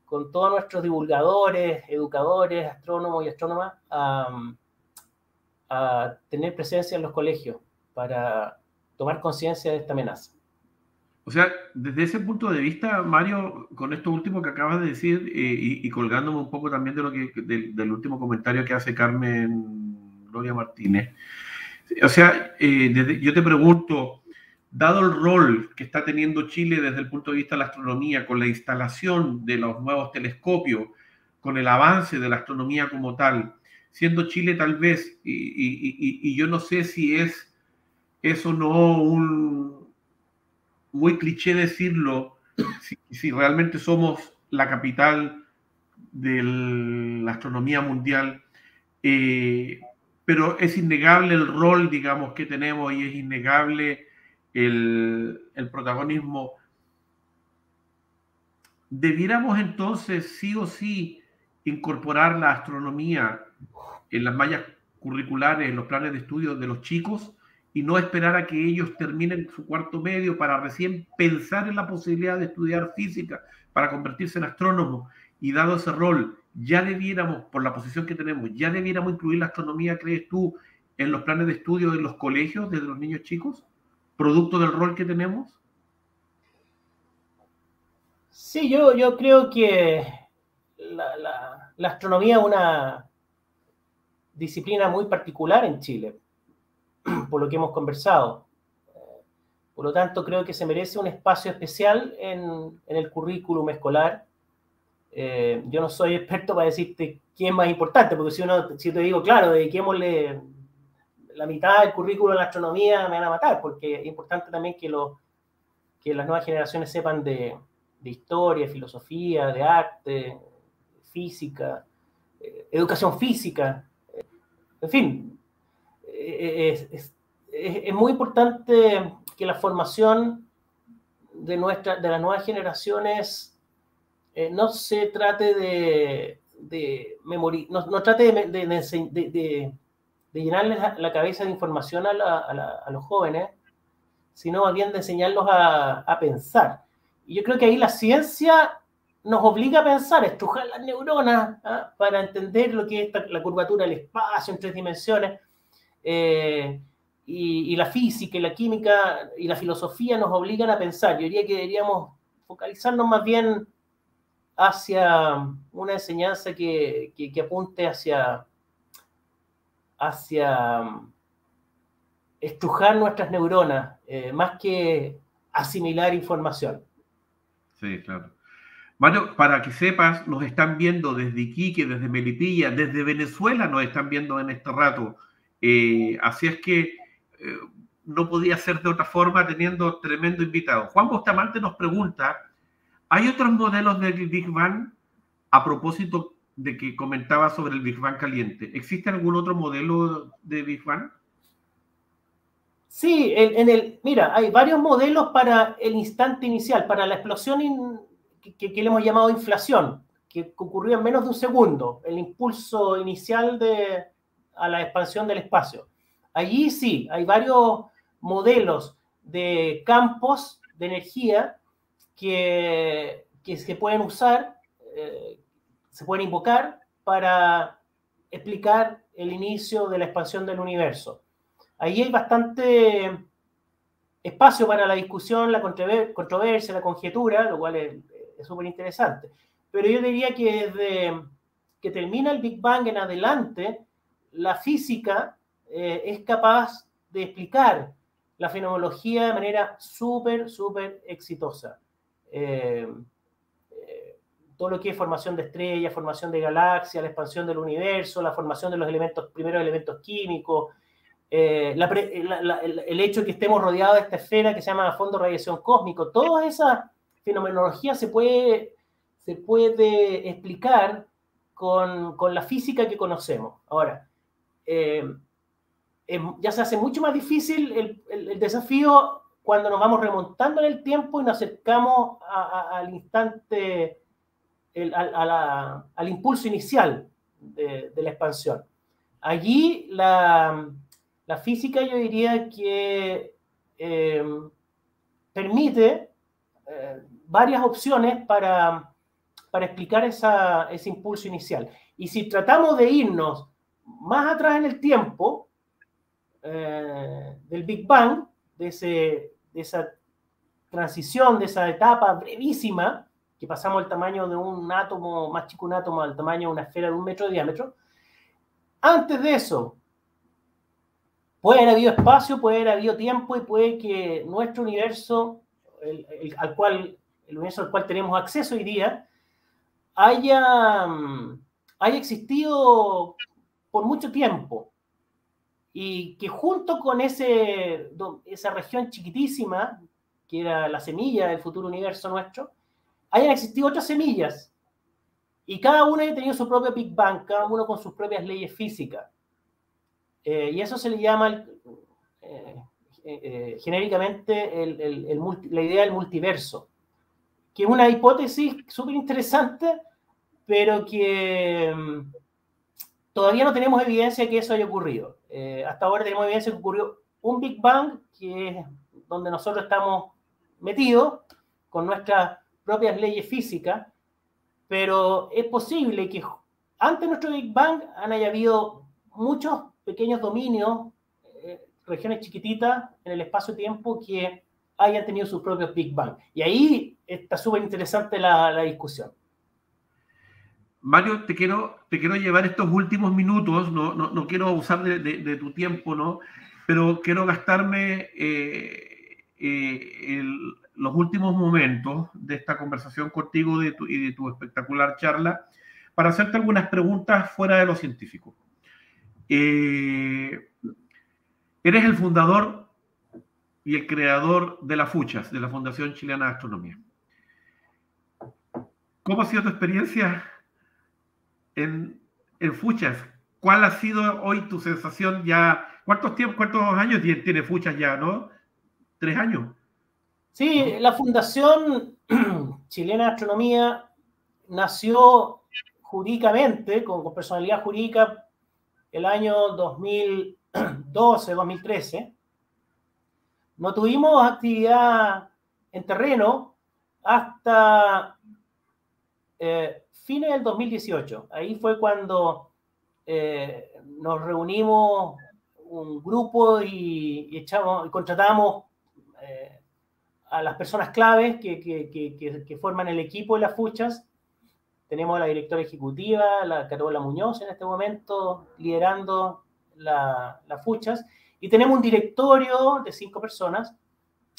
con todos nuestros divulgadores, educadores, astrónomos y astrónomas, a, tener presencia en los colegios para tomar conciencia de esta amenaza. O sea, desde ese punto de vista, Mario, con esto último que acabas de decir eh, y, colgándome un poco también de lo que, del último comentario que hace Carmen Gloria Martínez, o sea, eh, yo te pregunto, dado el rol que está teniendo Chile desde el punto de vista de la astronomía, con la instalación de los nuevos telescopios, con el avance de la astronomía como tal, siendo Chile tal vez, y, yo no sé si es eso no un muy cliché decirlo, si, realmente somos la capital de la astronomía mundial, eh, pero es innegable el rol, digamos, que tenemos y es innegable el, protagonismo, debiéramos entonces sí o sí incorporar la astronomía en las mallas curriculares, en los planes de estudio de los chicos y no esperar a que ellos terminen su cuarto medio para recién pensar en la posibilidad de estudiar física para convertirse en astrónomos y dado ese rol, ya debiéramos, por la posición que tenemos, ya debiéramos incluir la astronomía, crees tú, en los planes de estudio de los colegios desde los niños chicos? producto del rol que tenemos? Sí, yo, yo creo que la, astronomía es una disciplina muy particular en Chile, [CLEARS THROAT] por lo que hemos conversado. Por lo tanto, creo que se merece un espacio especial en, el currículum escolar. Eh, yo no soy experto para decirte quién es más importante, porque si, uno, si te digo, claro, dediquémosle la mitad del currículo de la astronomía me van a matar, porque es importante también que, lo, que las nuevas generaciones sepan de, de historia, filosofía, de arte, física, eh, educación física, en fin, es, muy importante que la formación de, nuestra, de las nuevas generaciones no se trate de, de no, trate de, llenarles la, cabeza de información a, los jóvenes, sino más bien de enseñarlos a, pensar. Y yo creo que ahí la ciencia nos obliga a pensar, a estrujar las neuronas ¿ah? para entender lo que es la curvatura del espacio en tres dimensiones. Eh, y, la física y la química y la filosofía nos obligan a pensar. Yo diría que deberíamos focalizarnos más bien hacia una enseñanza que, apunte hacia, hacia estrujar nuestras neuronas, eh, más que asimilar información. Sí, claro. Mario, para que sepas, nos están viendo desde Iquique, desde Melipilla, desde Venezuela nos están viendo en este rato. Eh, así es que eh, no podía ser de otra forma teniendo tremendo invitado. Juan Bustamante nos pregunta ¿Hay otros modelos del Big Bang a propósito de que comentaba sobre el Big Bang caliente? ¿Existe algún otro modelo de Big Bang? Sí, en, el, mira, hay varios modelos para el instante inicial, para la explosión que, le hemos llamado inflación, que ocurrió en menos de un segundo, el impulso inicial de, a la expansión del espacio. Allí sí, hay varios modelos de campos de energía que, se pueden usar, eh, se pueden invocar para explicar el inicio de la expansión del universo. Ahí hay bastante espacio para la discusión, la controversia, la conjetura, lo cual es súper interesante. Pero yo diría que desde que termina el Big Bang en adelante, la física eh, es capaz de explicar la fenomenología de manera súper, súper exitosa. Eh, eh, todo lo que es formación de estrellas, formación de galaxias, la expansión del universo, la formación de los elementos, primeros elementos químicos, el, hecho de que estemos rodeados de esta esfera que se llama fondo de radiación cósmico, toda esa fenomenología se puede, se puede explicar con, con la física que conocemos. Ahora, ya se hace mucho más difícil el, desafío cuando nos vamos remontando en el tiempo y nos acercamos al instante, al impulso inicial de, la expansión. Allí la, física yo diría que eh, permite eh, varias opciones para, explicar ese impulso inicial. Y si tratamos de irnos más atrás en el tiempo eh, del Big Bang, de esa transición, de esa etapa brevísima, que pasamos el tamaño de un átomo, más chico un átomo, al tamaño de una esfera de un metro de diámetro, antes de eso, puede haber habido espacio, puede haber habido tiempo y puede que nuestro universo, el, al cual, el universo al cual tenemos acceso hoy día, haya, mm, haya existido por mucho tiempo y que junto con ese, esa región chiquitísima, que era la semilla del futuro universo nuestro, hayan existido otras semillas. Y cada una ha tenido su propio Big Bang, cada uno con sus propias leyes físicas. Eh, y eso se le llama eh, eh, genéricamente la idea del multiverso, que es una hipótesis súper interesante, pero que mm, todavía no tenemos evidencia de que eso haya ocurrido. Eh, hasta ahora tenemos evidencia de que ocurrió un Big Bang, que es donde nosotros estamos metidos con nuestras propias leyes físicas, pero es posible que antes de nuestro Big Bang han haya habido muchos pequeños dominios, eh, regiones chiquititas en el espacio-tiempo que hayan tenido sus propios Big Bang. Y ahí está súper interesante la discusión. Mario, te quiero, te quiero llevar estos últimos minutos, no, no, quiero abusar de, tu tiempo, ¿no? Pero quiero gastarme eh, eh, los últimos momentos de esta conversación contigo de y de tu espectacular charla para hacerte algunas preguntas fuera de lo científico. Eh, eres el fundador y el creador de la FUCHAS, de la Fundación Chilena de Astronomía. ¿Cómo ha sido tu experiencia en, en Fuchas? ¿Cuál ha sido hoy tu sensación ya? ¿Cuántos, tiempos, cuántos años tiene Fuchas ya, no? ¿Tres años? Sí, la Fundación [CLEARS THROAT] Chilena de Astronomía nació jurídicamente, con, personalidad jurídica, el año 2012, 2013. No tuvimos actividad en terreno hasta eh, fines del 2018. Ahí fue cuando eh, nos reunimos un grupo y, contratamos eh, a las personas claves que, forman el equipo de las fuchas. Tenemos a la directora ejecutiva, la Carola Muñoz en este momento, liderando las fuchas. Y tenemos un directorio de cinco personas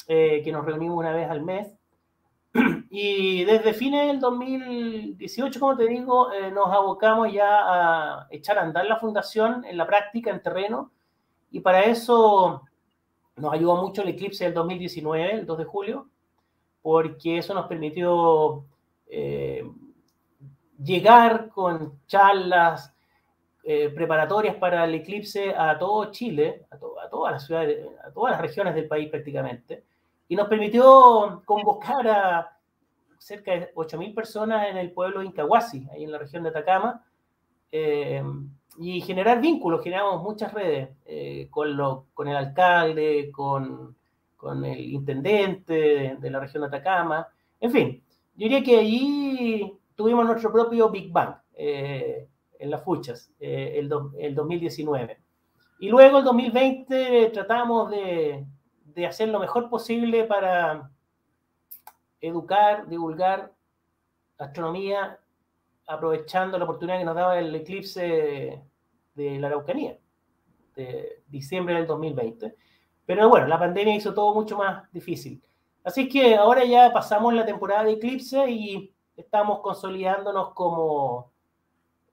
eh, que nos reunimos una vez al mes. Y desde fines del 2018, como te digo, eh, nos abocamos ya a echar a andar la fundación en la práctica, en terreno. Y para eso nos ayudó mucho el eclipse del 2019, el 2 de julio, porque eso nos permitió eh, llegar con charlas eh, preparatorias para el eclipse a todo Chile, a, a, todas las ciudades, a todas las regiones del país prácticamente, y nos permitió convocar a cerca de 8.000 personas en el pueblo de Incahuasi, ahí en la región de Atacama, eh, y generar vínculos, generamos muchas redes eh, con, lo, con el alcalde, con, con el intendente de, la región de Atacama, en fin, yo diría que allí tuvimos nuestro propio Big Bang eh, en las fuchas, el, el 2019. Y luego el 2020 tratamos de, de hacer lo mejor posible para educar, divulgar astronomía, aprovechando la oportunidad que nos daba el eclipse de la Araucanía, de diciembre del 2020. Pero bueno, la pandemia hizo todo mucho más difícil. Así que ahora ya pasamos la temporada de eclipse y estamos consolidándonos como...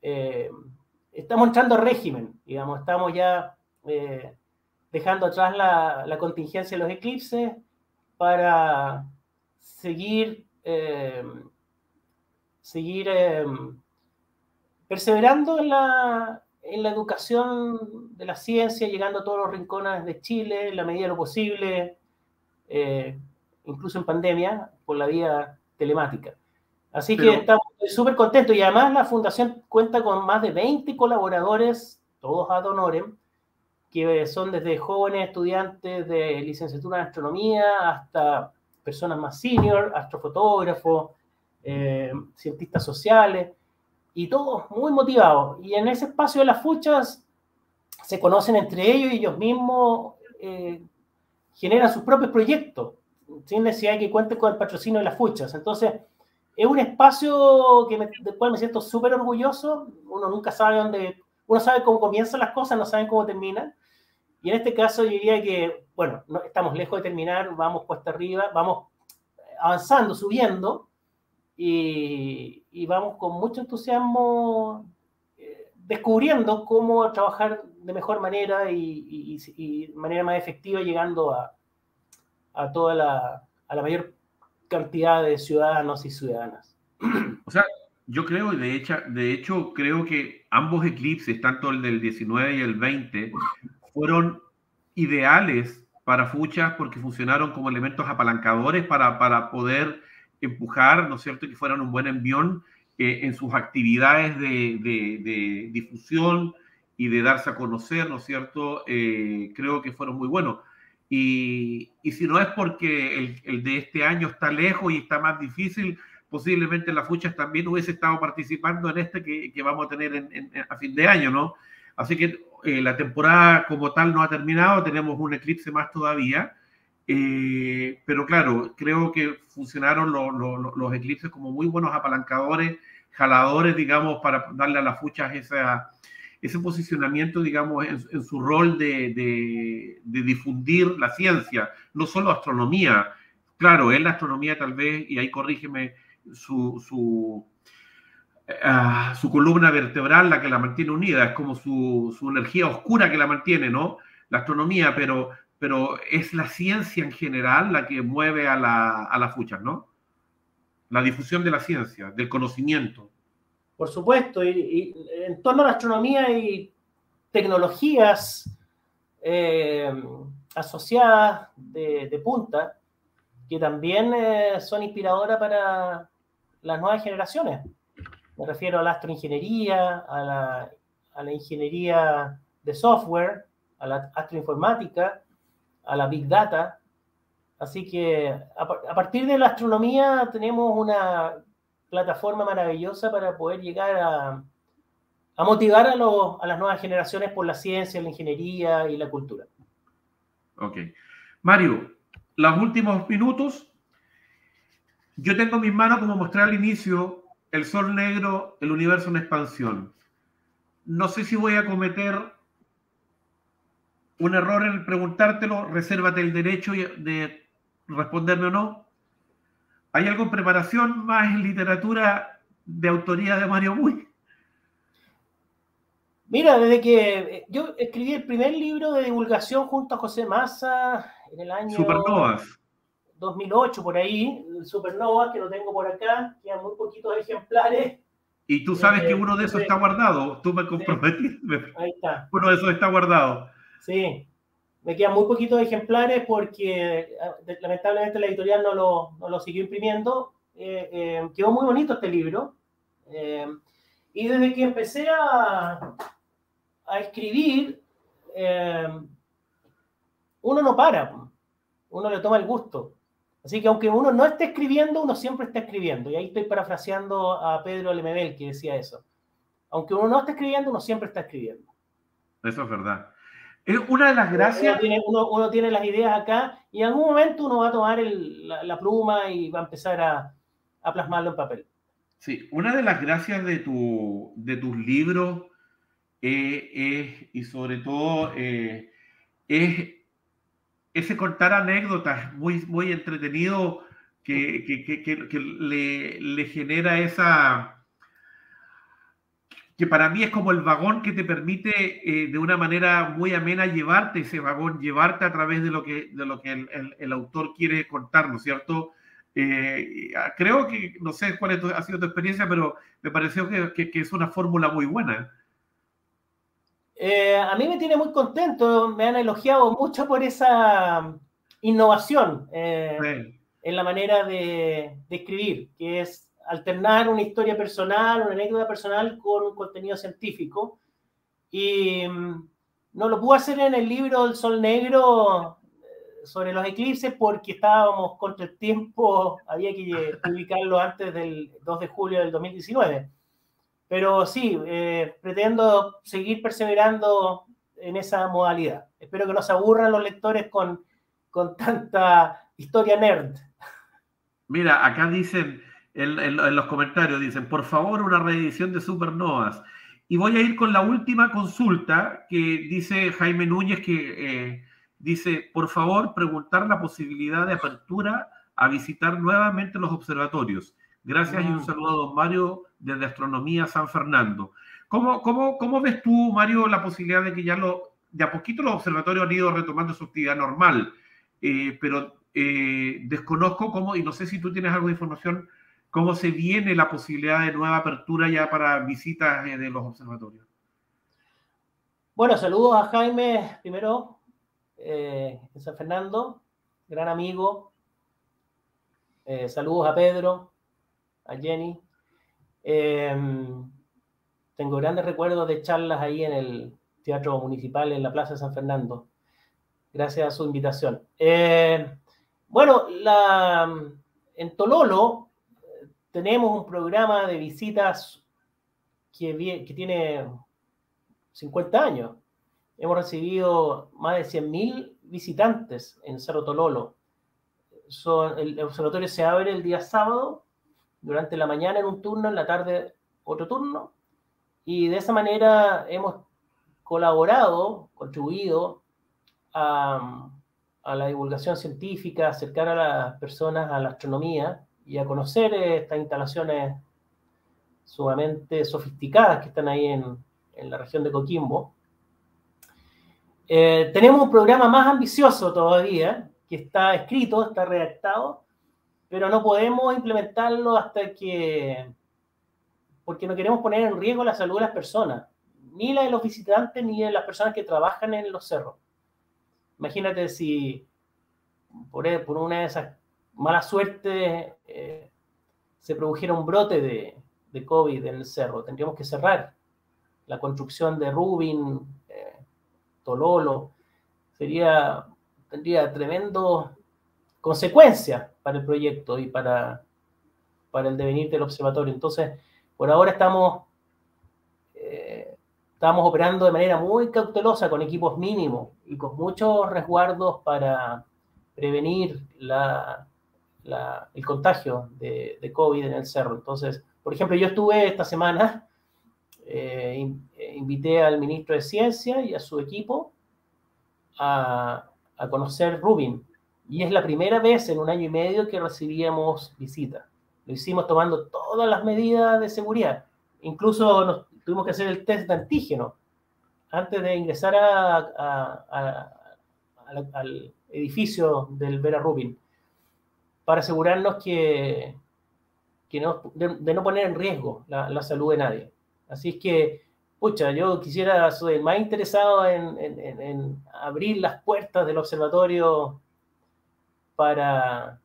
Eh, estamos entrando régimen, digamos, estamos ya eh, dejando atrás la, contingencia de los eclipses para seguir, eh, seguir perseverando en la, en la educación de la ciencia, llegando a todos los rincones de Chile en la medida de lo posible, eh, incluso en pandemia, por la vía telemática. Así que estamos súper contentos y además la fundación cuenta con más de 20 colaboradores, todos ad honorem, que son desde jóvenes estudiantes de licenciatura en astronomía hasta personas más senior, astrofotógrafos, eh, cientistas sociales y todos muy motivados. Y en ese espacio de las fuchas se conocen entre ellos y ellos mismos eh, generan sus propios proyectos, sin necesidad de que cuenten con el patrocinio de las fuchas. Entonces, es un espacio que del cual me siento súper orgulloso. Uno nunca sabe dónde, uno sabe cómo comienzan las cosas, no saben cómo terminan. Y en este caso yo diría que, bueno, no, estamos lejos de terminar, vamos cuesta arriba, vamos avanzando, subiendo, y, vamos con mucho entusiasmo eh, descubriendo cómo trabajar de mejor manera y, y, manera más efectiva, llegando a, a toda la, a la mayor cantidad de ciudadanos y ciudadanas. [CLEARS THROAT] O sea, yo creo, de hecho, de hecho creo que ambos eclipses, tanto el del 19 y el 20, fueron ideales para Fuchas porque funcionaron como elementos apalancadores para, para poder empujar, ¿no es cierto?, que fueran un buen envión eh, en sus actividades de, difusión y de darse a conocer, ¿no es cierto?, eh, creo que fueron muy buenos. Y, si no es porque el, de este año está lejos y está más difícil, posiblemente la Fuchas también hubiese estado participando en este que, vamos a tener a fin de año, ¿no? Así que eh, la temporada como tal no ha terminado, tenemos un eclipse más todavía. Eh, pero claro, creo que funcionaron los eclipses como muy buenos apalancadores, jaladores, digamos, para darle a las fuchas ese posicionamiento, digamos, en, su rol de, difundir la ciencia, no solo astronomía. Claro, es la astronomía tal vez, y ahí corrígeme, su, su, su columna vertebral la que la mantiene unida, es como su, energía oscura que la mantiene, ¿no? La astronomía, pero pero es la ciencia en general la que mueve a, la, a las fuchas, ¿no? la difusión de la ciencia, del conocimiento. Por supuesto, y, en torno a la astronomía y tecnologías eh, asociadas de, punta que también eh, son inspiradoras para las nuevas generaciones. Me refiero a la astroingeniería, a la, a la ingeniería de software, a la astroinformática, a la big data. Así que a, partir de la astronomía tenemos una plataforma maravillosa para poder llegar a, a motivar a, a, las nuevas generaciones por la ciencia, la ingeniería y la cultura. Ok. Mario, los últimos minutos. Yo tengo en mis manos, como mostré al inicio, el sol negro, el universo en expansión. No sé si voy a cometer un error en preguntártelo, resérvate el derecho de responderme o no. ¿Hay algo en preparación más en literatura de autoría de Mario Muy? Mira, desde que eh, yo escribí el primer libro de divulgación junto a José Massa en el año Supernovas. 2008, por ahí, Supernovas, que lo tengo por acá, quedan muy poquitos ejemplares. Y tú sabes que eh, uno de esos está guardado, tú me comprometiste. Ahí está. Uno de esos está guardado. Sí, me quedan muy poquitos ejemplares porque eh, lamentablemente la editorial no lo, no lo siguió imprimiendo. Eh, eh, quedó muy bonito este libro. y desde que empecé a, a escribir, uno no para, uno le toma el gusto. Así que aunque uno no esté escribiendo, uno siempre está escribiendo. Y ahí estoy parafraseando a Pedro Lemebel que decía eso. Aunque uno no esté escribiendo, uno siempre está escribiendo. Eso es verdad. Es una de las gracias. Uno tiene, las ideas acá y en algún momento uno va a tomar la, pluma y va a empezar a, plasmarlo en papel. Sí, una de las gracias de, tu, de tus libros es, y sobre todo eh, es ese contar anécdotas muy, muy entretenido que, que le, le genera esa que para mí es como el vagón que te permite eh, de una manera muy amena llevarte ese vagón, llevarte a través de lo que, de lo que el, autor quiere contar, ¿no es cierto? Eh, creo que, no sé cuál ha sido tu experiencia, pero me pareció que, es una fórmula muy buena. Eh, a mí me tiene muy contento, me han elogiado mucho por esa innovación en la manera de, de escribir, que es alternar una historia personal, una anécdota personal con un contenido científico. Y mm, no lo pude hacer en el libro El Sol Negro eh, sobre los eclipses porque estábamos contra el tiempo, [LAUGHS] había que publicarlo antes del 2 de julio del 2019. Pero sí, eh, pretendo seguir perseverando en esa modalidad. Espero que no se aburran los lectores con, con tanta historia nerd. Mira, acá dicen, en, los comentarios. Dicen, por favor, una reedición de Supernovas. Y voy a ir con la última consulta que dice Jaime Núñez, que eh, dice, por favor, preguntar la posibilidad de apertura a visitar nuevamente los observatorios. Gracias y un mm. saludo a don Mario desde Astronomía San Fernando. ¿Cómo, cómo, cómo ves tú, Mario, la posibilidad de que ya lo, de a poquito los observatorios han ido retomando su actividad normal? Eh, pero eh, desconozco cómo, y no sé si tú tienes algo de información ¿Cómo se viene la posibilidad de nueva apertura ya para visitas eh, de los observatorios? Bueno, saludos a Jaime primero en San Fernando, gran amigo. Saludos a Pedro, a Jenny. Em, tengo grandes recuerdos de charlas ahí en el Teatro Municipal en la Plaza de San Fernando. Gracias a su invitación. bueno, la, en Tololo tenemos un programa de visitas que, que tiene 50 años. Hemos recibido más de 100.000 visitantes en Cerro Tololo. Son, el observatorio se abre el día sábado, durante la mañana en un turno, en la tarde otro turno, y de esa manera hemos colaborado, contribuido a, la divulgación científica, acercar a las personas a la astronomía y a conocer estas instalaciones sumamente sofisticadas que están ahí en, en la región de Coquimbo. Eh, tenemos un programa más ambicioso todavía, que está escrito, está redactado, pero no podemos implementarlo hasta que, porque no queremos poner en riesgo la salud de las personas, ni la de los visitantes, ni de las personas que trabajan en los cerros. Imagínate si por, por una de esas malas suertes eh, se produjera un brote de, de, COVID en el cerro, tendríamos que cerrar la construcción de Rubin, eh, Tololo, sería, tendría tremendo consecuencias para el proyecto y para, para el devenir del observatorio. Entonces, por ahora estamos, eh, estamos operando de manera muy cautelosa, con equipos mínimos y con muchos resguardos para prevenir la, el contagio de, COVID en el cerro. Entonces, por ejemplo, yo estuve esta semana, eh, eh, invité al ministro de Ciencia y a su equipo a, a conocer Rubin, y es la primera vez en un año y medio que recibíamos visitas. Lo hicimos tomando todas las medidas de seguridad. Incluso nos, tuvimos que hacer el test de antígeno antes de ingresar a, al edificio del Vera Rubin para asegurarnos que, que no, de, no poner en riesgo la, la, salud de nadie. Así es que, pucha, yo quisiera, soy más interesado en, en, en abrir las puertas del observatorio para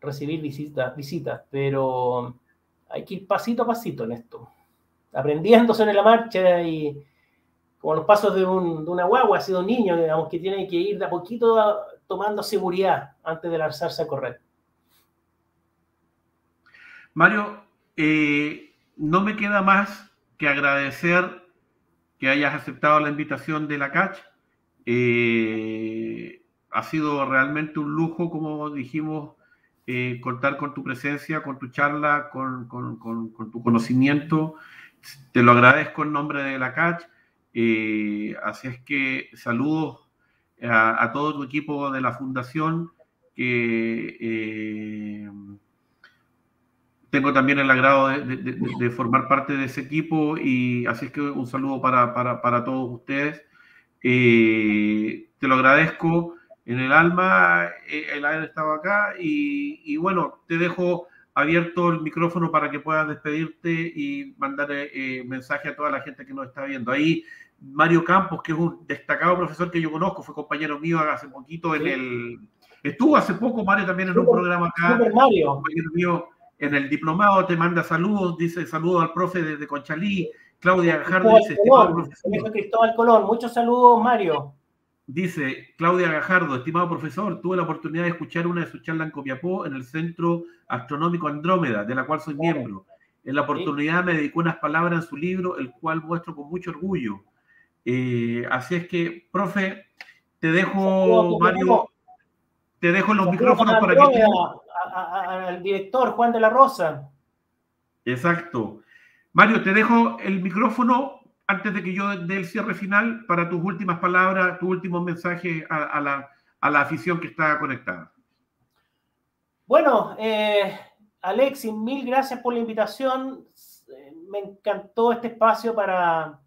recibir visitas, visitas, pero hay que ir pasito a pasito en esto, aprendiéndose en la marcha y como los pasos de, un, de una guagua, ha sido un niño, digamos, que tiene que ir de a poquito tomando seguridad antes de lanzarse a correr. Mario, eh, no me queda más que agradecer que hayas aceptado la invitación de la CACH. Eh, ha sido realmente un lujo, como dijimos, eh, contar con tu presencia, con tu charla, con, tu conocimiento. Te lo agradezco en nombre de la CACH. Eh, así es que saludos a, todo tu equipo de la fundación, que eh, tengo también el agrado de, formar parte de ese equipo y así es que un saludo para, para todos ustedes. te lo agradezco en el alma eh, el haber estado acá y, bueno, te dejo abierto el micrófono para que puedas despedirte y mandar eh, mensaje a toda la gente que nos está viendo. Ahí Mario Campos, que es un destacado profesor que yo conozco, fue compañero mío hace poquito en el... Estuvo hace poco Mario también en un programa acá. Mario. Compañero mío en el diplomado, te manda saludos, dice saludos al profe desde Conchalí. Claudia Gajardo dice... Cristóbal Colón, muchos saludos Mario. Dice Claudia Gajardo, estimado profesor, tuve la oportunidad de escuchar una de sus charlas en Copiapó en el Centro Astronómico Andrómeda, de la cual soy miembro. En la oportunidad me dedicó unas palabras en su libro, el cual muestro con mucho orgullo. Eh, así es que, profe, te dejo, Mario, te dejo los micrófonos para que... Al director Juan de la Rosa. Exacto. Mario, te dejo el micrófono antes de que yo dé el cierre final, para tus últimas palabras, tu último mensaje a, la, afición que está conectada. Bueno, eh, Alexis, mil gracias por la invitación. Me encantó este espacio para,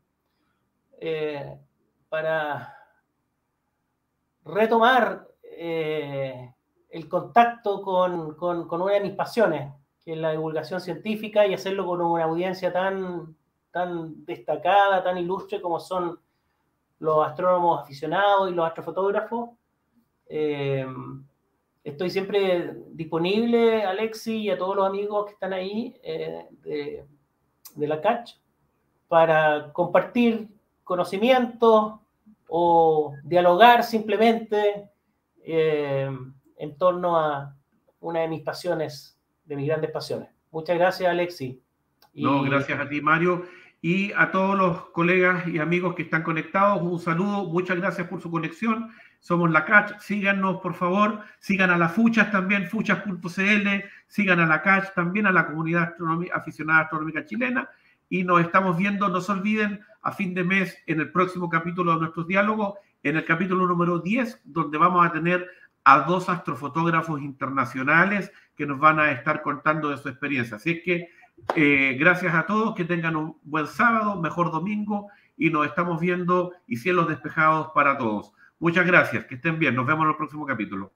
eh, para retomar eh, el contacto con, con una de mis pasiones, que es la divulgación científica, y hacerlo con una audiencia tan tan destacada, tan ilustre como son los astrónomos aficionados y los astrofotógrafos. Eh, estoy siempre disponible, Alexi, y a todos los amigos que están ahí eh, de, la CACH para compartir conocimientos o dialogar simplemente eh, en torno a una de mis pasiones, de mis grandes pasiones. Muchas gracias, Alexi. No, gracias a ti, Mario. Y a todos los colegas y amigos que están conectados, un saludo, muchas gracias por su conexión. Somos la CACH, síganos por favor, sigan a las Fuchas también, fuchas.cl, sigan a la CACH también, a la comunidad aficionada astronómica chilena. Y nos estamos viendo, no se olviden, a fin de mes en el próximo capítulo de nuestros diálogos, en el capítulo número 10, donde vamos a tener a dos astrofotógrafos internacionales que nos van a estar contando de su experiencia. Así es que eh, gracias a todos, que tengan un buen sábado, mejor domingo y nos estamos viendo y cielos despejados para todos. Muchas gracias, que estén bien, nos vemos en el próximo capítulo.